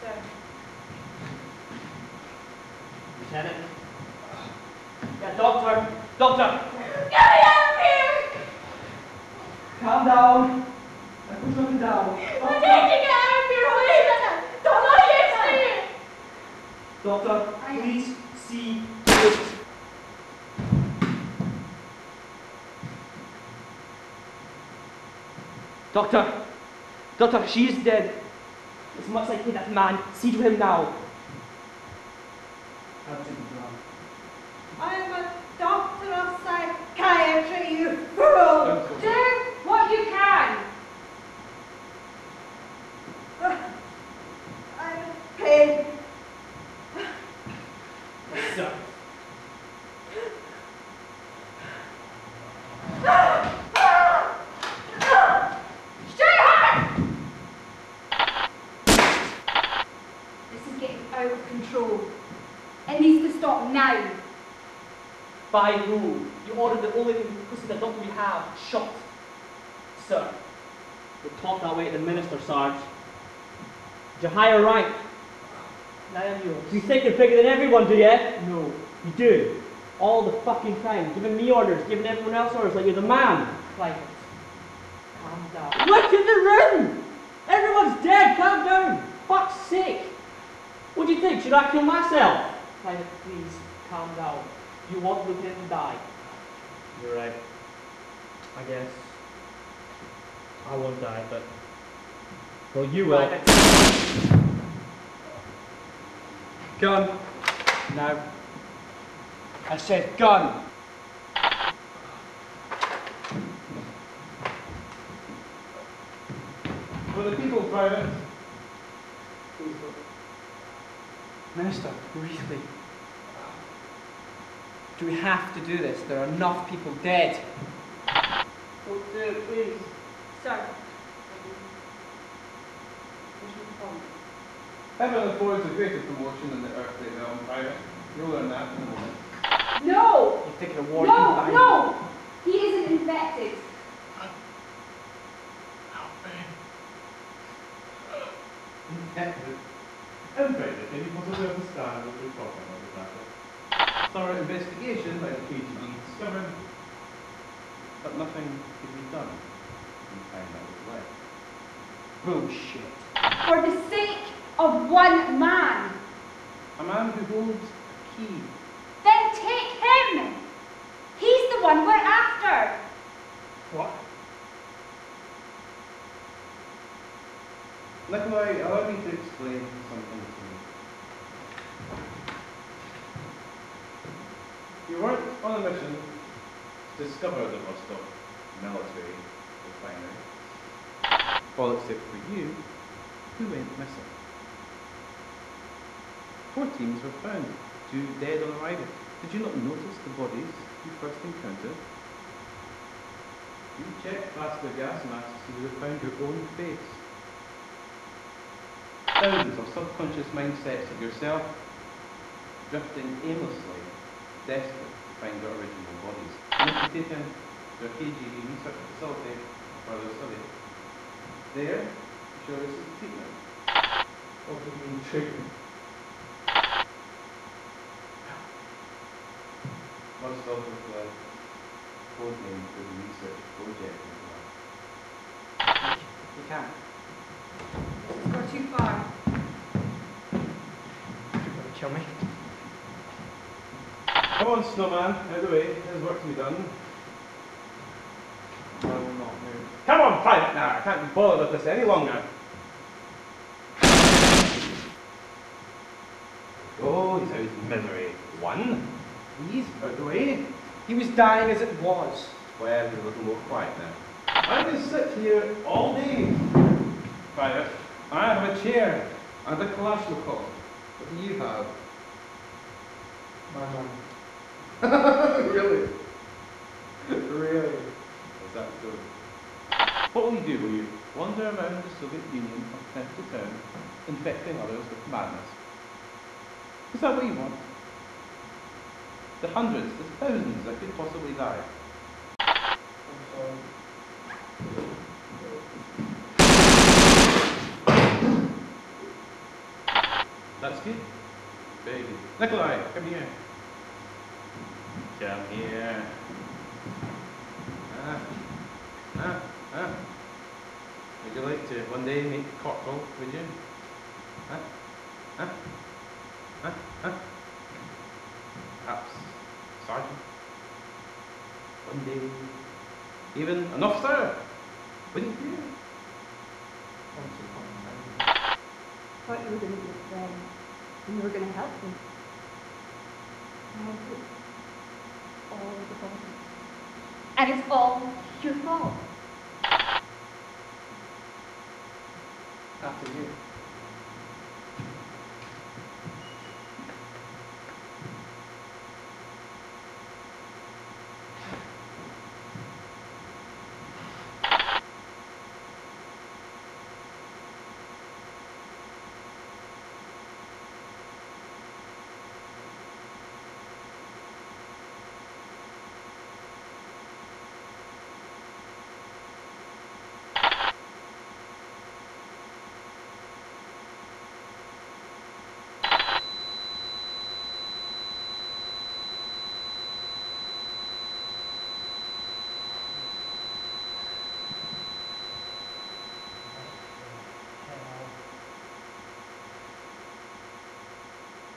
Sir. Lieutenant. Yeah, doctor. Doctor. Get me out of here! Calm down. I put something down. I need to get out of here, please! Don't let me see Doctor, please see it. Doctor! Doctor, she is dead. It's much likely that man. See to him now. I'm a doctor of psychiatry, you fool! Do what you can. I'm in pain. Sir. This is getting out of control. It needs to stop now. By who? You ordered the only pussy doctor we have shot. Sir. We'll talk that way to the minister, Sarge. Did you hire rank? I am yours. You think you're bigger than everyone, do you? No. You do. All the fucking time. Giving me orders, giving everyone else orders like you're the man. Private. Calm down. Look at the room! Everyone's dead, calm down! Fuck's sake! What do you think? Should I kill myself? Private, please, calm down. You want Lieutenant to die. You're right. I guess. I won't die, but. Well, you will. Gun. No. I said gun. For the people, Private. Minister, really? Do we have to do this? There are enough people dead. Don't do it, please. Sir, Heaven affords a greater promotion than the earthly realm, Private. You'll learn that in a moment. no! You've taken a war No, no! He isn't infected. Infected. Infected, can you possibly understand what we're talking about exactly? Thorough investigation by the KGB discovered that nothing could be done in the time that was left. Bullshit. For the sake of one man. A man who holds a key. Then take him! He's the one we're after. What? Nikolai, allow me to explain something to you. You weren't on a mission to discover the Rostov military refinery. All except for you, who went missing. Four teams were found, two dead on arrival. Did you not notice the bodies you first encountered? You checked past the gas masks, you would have found your own face. Thousands of subconscious mindsets of yourself drifting aimlessly, desperate to find their original bodies. And if you take in to a KGB research facility for further study, there you shall receive treatment. What do you mean treatment? Most of the code name for the research project. You can. This has gone too far. You're gonna kill me. Come on, snowman, out of the way. There's work to be done. I will not move. Come on, Private! Now, I can't be bothered with this any longer. Oh, he's out of misery. One. He's out of the way. He was dying as it was. Well, you're a little more quiet now. I can sit here all day. Private, I have a chair and a Kalashnikov. What do you have? My mum. really? really? Is that so? What will you do? Will you wander around the Soviet Union from town to town, infecting others with madness? Is that what you want? The hundreds, the thousands that could possibly die. That's good. Good. Nikolai, come here. Come here. Ah. Ah. Ah. Would you like to one day make corporal, would you? Huh? Huh? Huh? Huh? Perhaps sergeant? One day. Even an officer? Wouldn't you? Thought you were going to be a friend, and you were going to help me. And I took all the bodies. And it's all your fault. After you.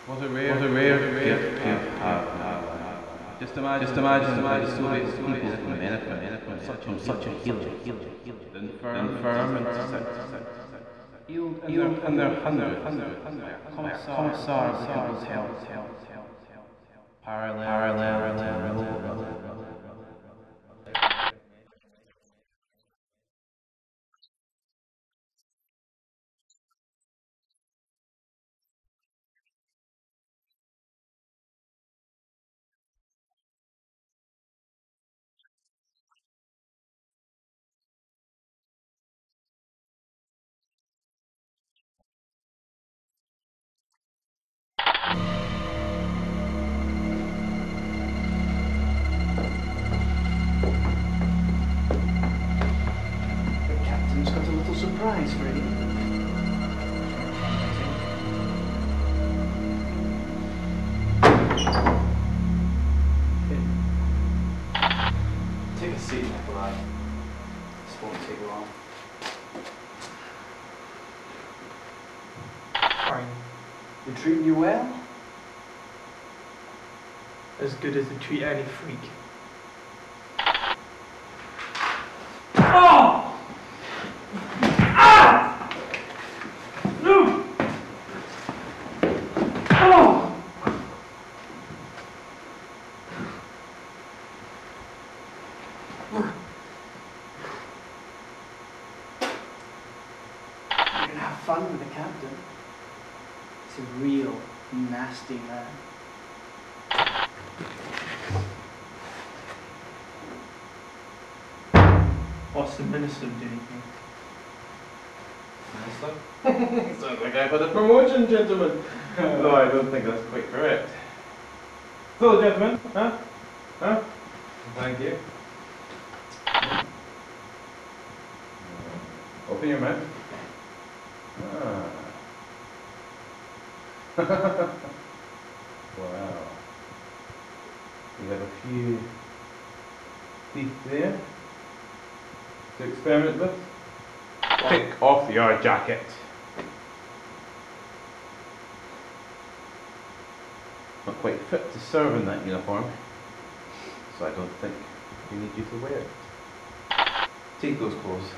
What a rare, what a rare gift. Just imagine, just imagine the Soviet people from benefit from such, a healing. The infirm, infirm and healed in their hundred, commissar of people's health, parallel, you well? As good as they treat any freak. 69. What's the minister doing here? Minister? Sounds like I got a promotion, gentlemen. no, I don't think that's quite correct. So, gentlemen, huh? Huh? Thank you. Uh, open your mouth. Ah. A teeth there to experiment with. Take off your jacket. Not quite fit to serve in that uniform, so I don't think we need you to wear it. Take those clothes.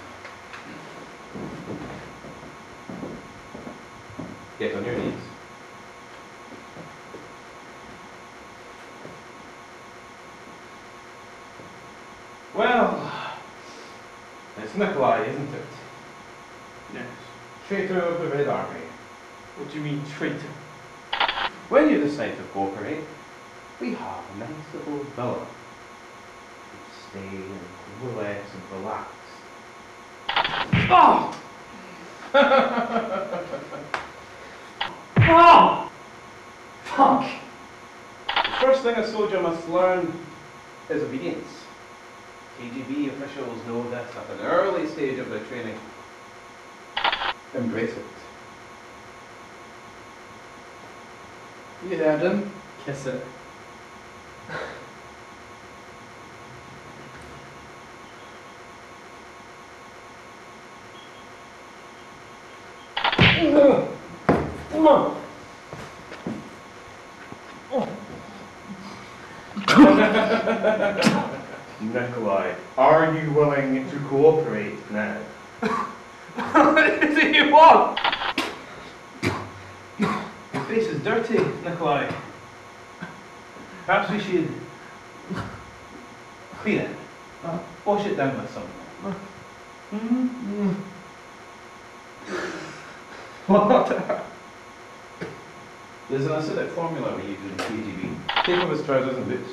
Get on your knees. Well, it's Nikolai, isn't it? Yes. Traitor of the Red Army. What do you mean, traitor? When you decide to cooperate, we have a nice little villa. You stay and relax and relax. Oh! oh! Fuck! The first thing a soldier must learn is obedience. KGB officials know this at an early stage of their training. Embrace it. You heard him. Kiss it. Nikolai, are you willing to cooperate now? what do you want? Your face is dirty, Nikolai. Perhaps we should clean it. Uh, wash it down with something. Mm-hmm. What? There's an acidic formula we use in the KGB. Take off his trousers and boots.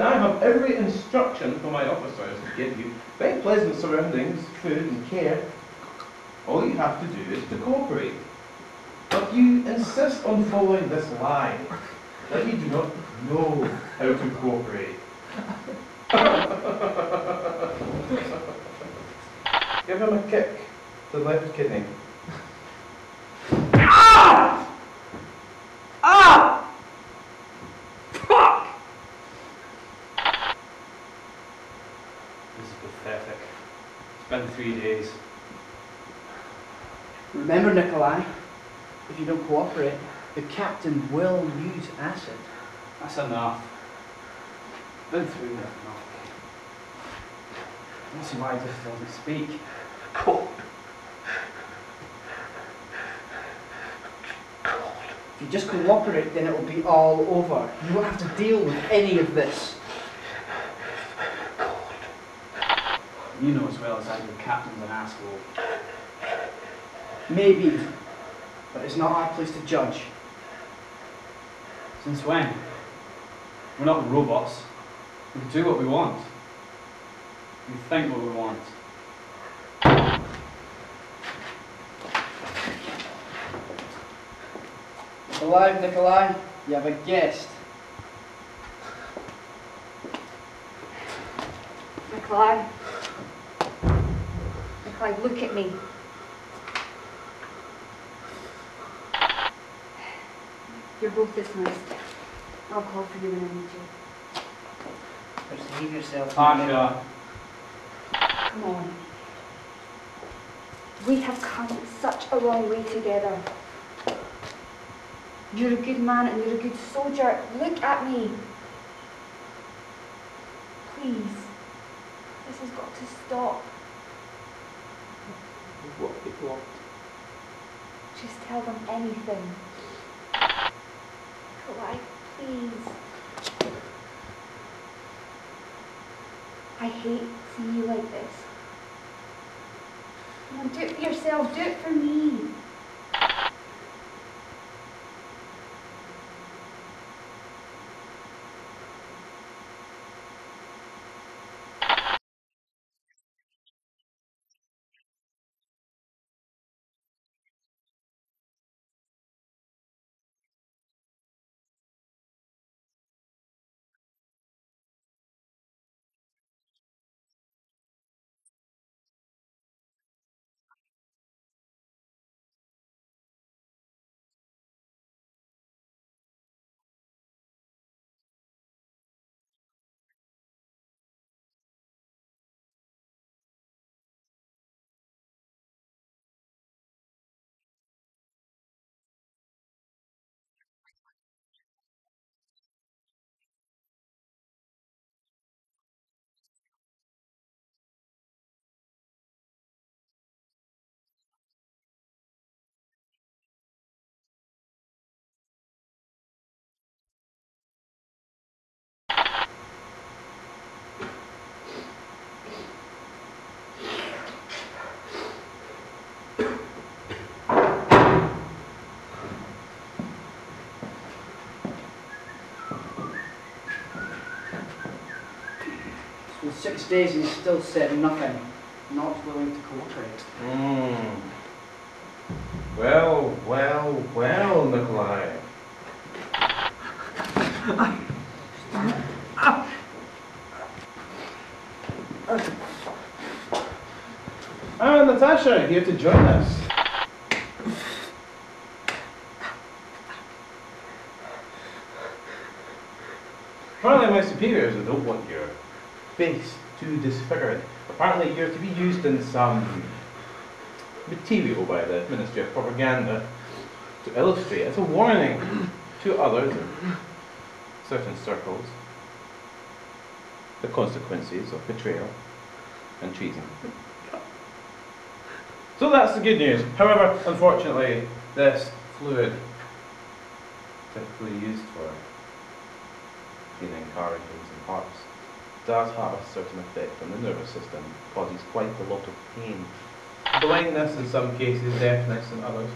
I every instruction for my officers to give you. Very pleasant surroundings, food and care. All you have to do is to cooperate. But you insist on following this lie that you do not know how to cooperate. Give him a kick to the left kidney. Ah! Ah! Fuck! This is pathetic. It's been three days. Remember, Nikolai, if you don't cooperate, the captain will use acid. That's enough. Been through that enough. I don't see why he just doesn't speak. If you just cooperate, then it will be all over. You won't have to deal with any of this. You know as well as I do, the captain's an asshole. Maybe, but it's not our place to judge. Since when? We're not robots. We can do what we want. We think what we want. Alive, Nikolai, you have a guest. Nikolai. Nikolai, look at me. You're both dismissed. I'll call for you when I need you. Just leave yourself. Tasha. Come on. We have come such a long way together. You're a good man and you're a good soldier. Look at me. Please. This has got to stop. What? What? Just tell them anything. Nikolai, please. I hate seeing you like this. Do it for yourself. Do it for me. Six days and he's still said nothing. Not willing to cooperate. Hmm. Well, well, well, Nikolai. Ah, Natasha, here to join us. Apparently my superiors don't want your face too disfigured. Apparently you're to be used in some material by the Ministry of Propaganda to illustrate as a warning to others in certain circles the consequences of betrayal and treason. So that's the good news. However, unfortunately, this fluid, typically used for cleaning car engines and parts, does have a certain effect on the nervous system, causes quite a lot of pain. Blindness in some cases, deafness in others.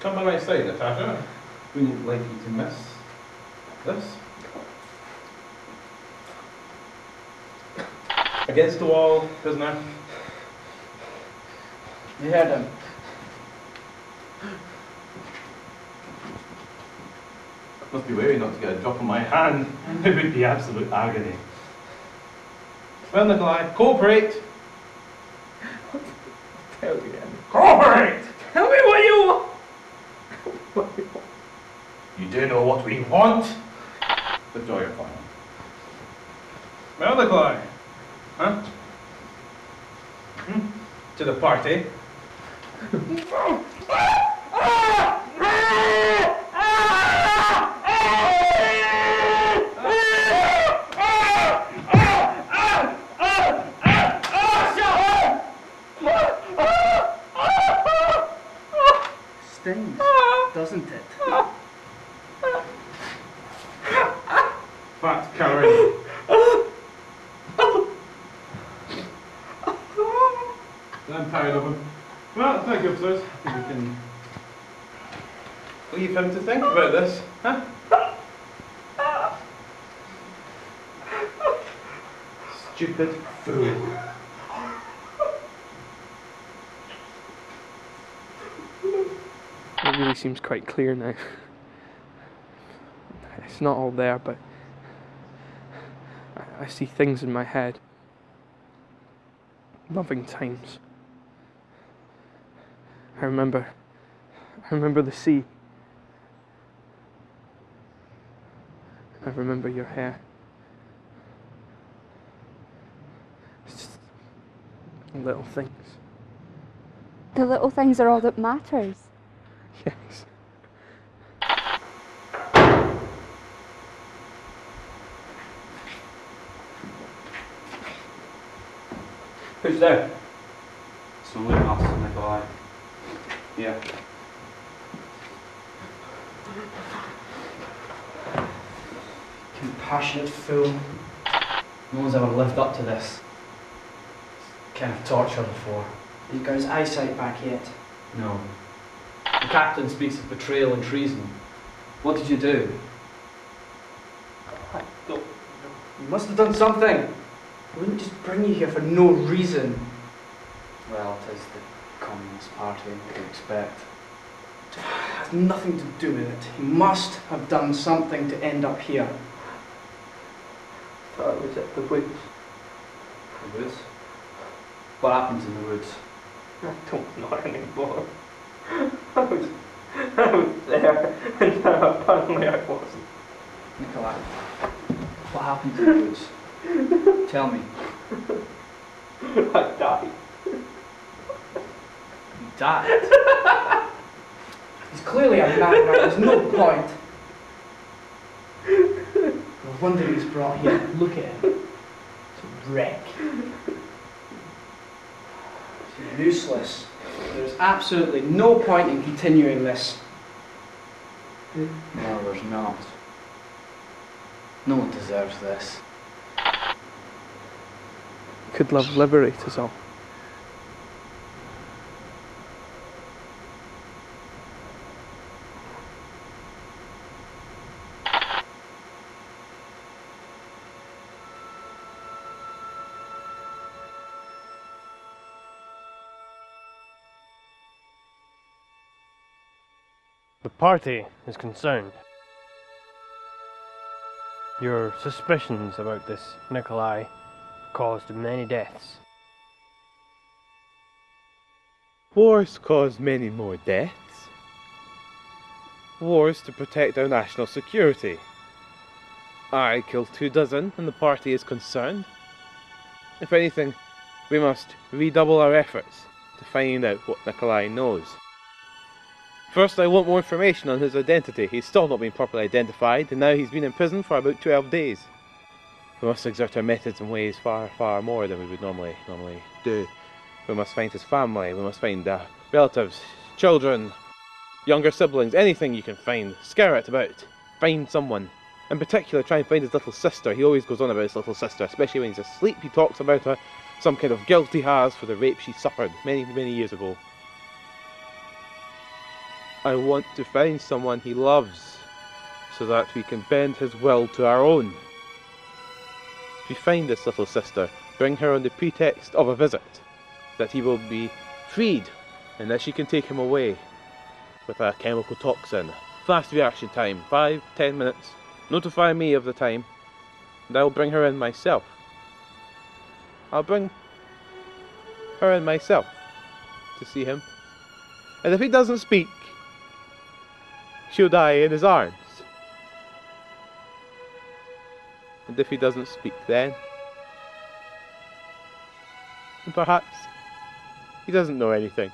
Come by my side, Natasha. Wouldn't like you to miss this. Against the wall, prisoner. You heard him. Must be wary not to get a drop on my hand. It would be absolute agony. Well, Nikolai, cooperate. Tell you then. Cooperate! Tell me what you want. You do know what we want. Withdraw your file. Well, Nikolai. Huh? Hmm? To the party. Ah! Ah! Ah! Stings, ah. doesn't it? Fat Karen. I'm tired of him. Well, thank you, officers. I think we can leave him to think about this, huh? Stupid fool. It really seems quite clear now. It's not all there, but I, see things in my head. Loving times. I remember. I remember the sea. I remember your hair. It's just little things. The little things are all that matters. Yes. Who's there? It's only us, Nikolai. Yeah. Compassionate fool. No one's ever lived up to this kind of torture before. You got his eyesight back yet? No. The captain speaks of betrayal and treason. What did you do? I don't know. You must have done something. I wouldn't just bring you here for no reason. Well, it is the Communist Party, what do you expect? It has nothing to do with it. He must have done something to end up here. I thought it was at the woods. The woods? What happens in the woods? I don't know anymore. I was, I was there, and now apparently I wasn't. Nikolai, what happened to the woods? Tell me. I died. You died? He's clearly a man, madman. There's no point. No wonder he's brought here. Look at him. It's a wreck. It's useless. There's absolutely no point in continuing this. No, there's not. No one deserves this. Could love liberate us all? Party is concerned. Your suspicions about this Nikolai caused many deaths. Wars cause many more deaths. Wars to protect our national security. I killed two dozen, and the party is concerned. If anything, we must redouble our efforts to find out what Nikolai knows. First, I want more information on his identity. He's still not been properly identified, and now he's been in prison for about 12 days. We must exert our methods and ways far, far more than we would normally normally do. We must find his family. We must find uh, relatives, children, younger siblings, anything you can find. Scour it about. Find someone. In particular, try and find his little sister. He always goes on about his little sister, especially when he's asleep. He talks about her, some kind of guilt he has for the rape she suffered many, many years ago. I want to find someone he loves, so that we can bend his will to our own. If we find this little sister, bring her on the pretext of a visit, that he will be freed, and that she can take him away with a chemical toxin. Fast reaction time, five, ten minutes. Notify me of the time, and I'll bring her in myself. I'll bring her in myself to see him. And if he doesn't speak, she'll die in his arms. And if he doesn't speak then, perhaps he doesn't know anything.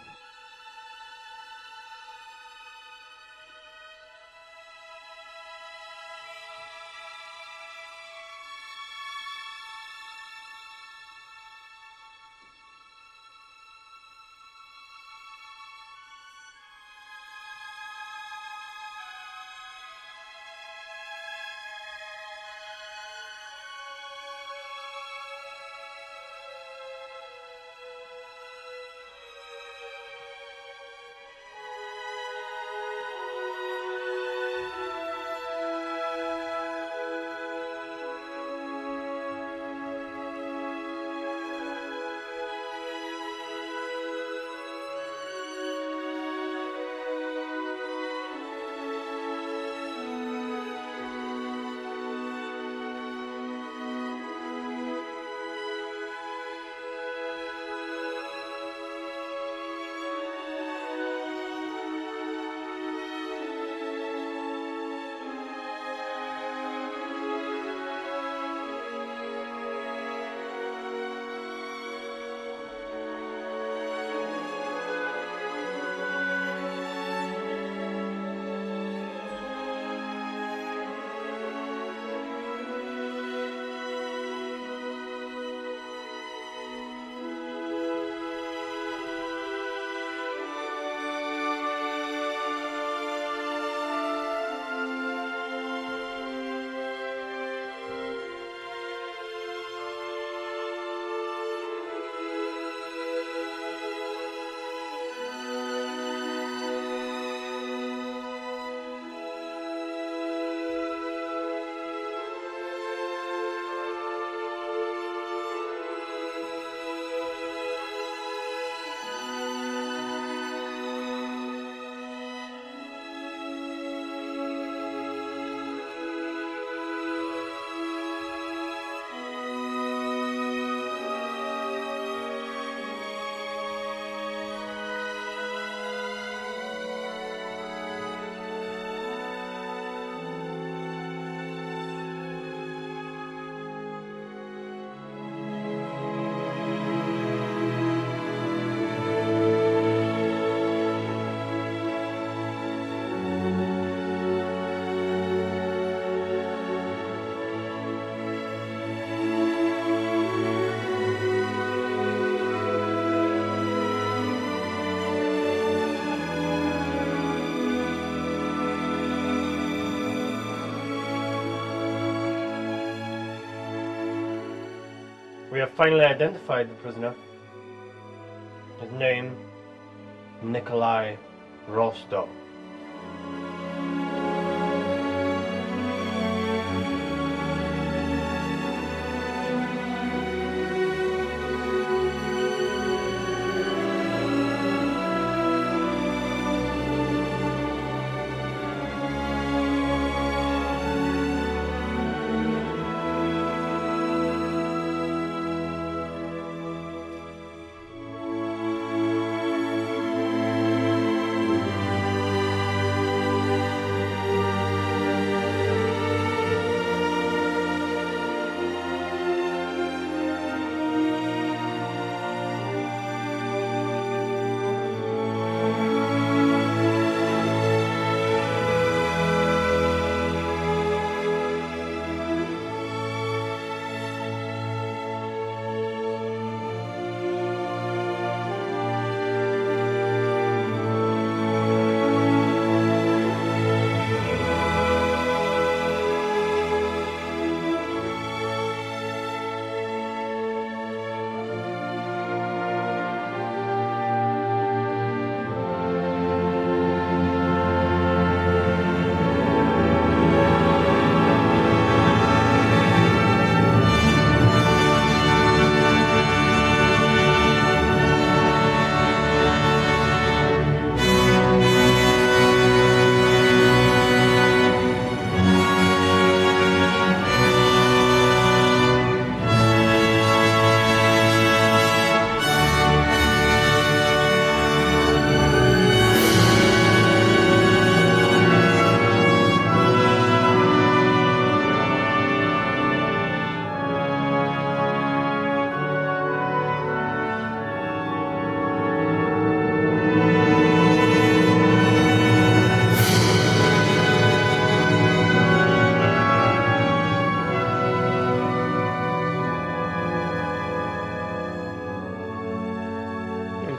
Have finally identified the prisoner. His name, Nikolai Rostov.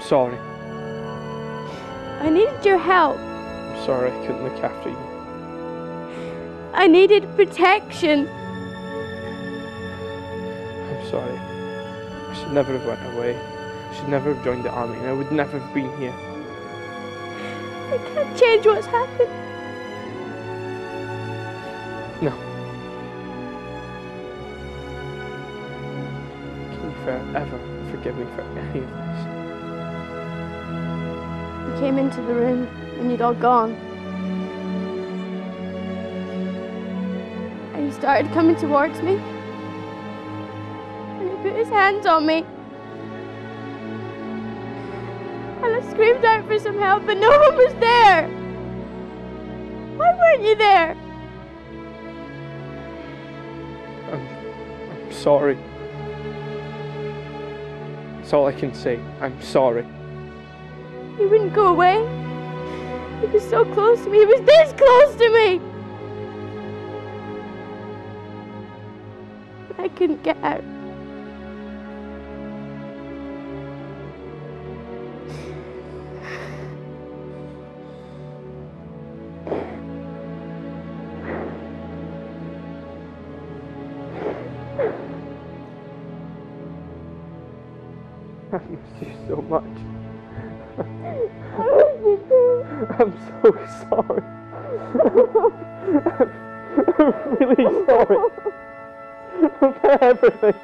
Sorry. I needed your help. I'm sorry I couldn't look after you. I needed protection. I'm sorry. I should never have went away. I should never have joined the army, and I would never have been here. I can't change what's happened. No. Can you forever forgive me for any of this? Came into the room and you'd all gone. And he started coming towards me. And he put his hands on me. And I screamed out for some help, but no one was there. Why weren't you there? I'm, I'm sorry. That's all I can say. I'm sorry. He wouldn't go away. He was so close to me. He was this close to me. I couldn't get out. so sorry. I'm really sorry for everything.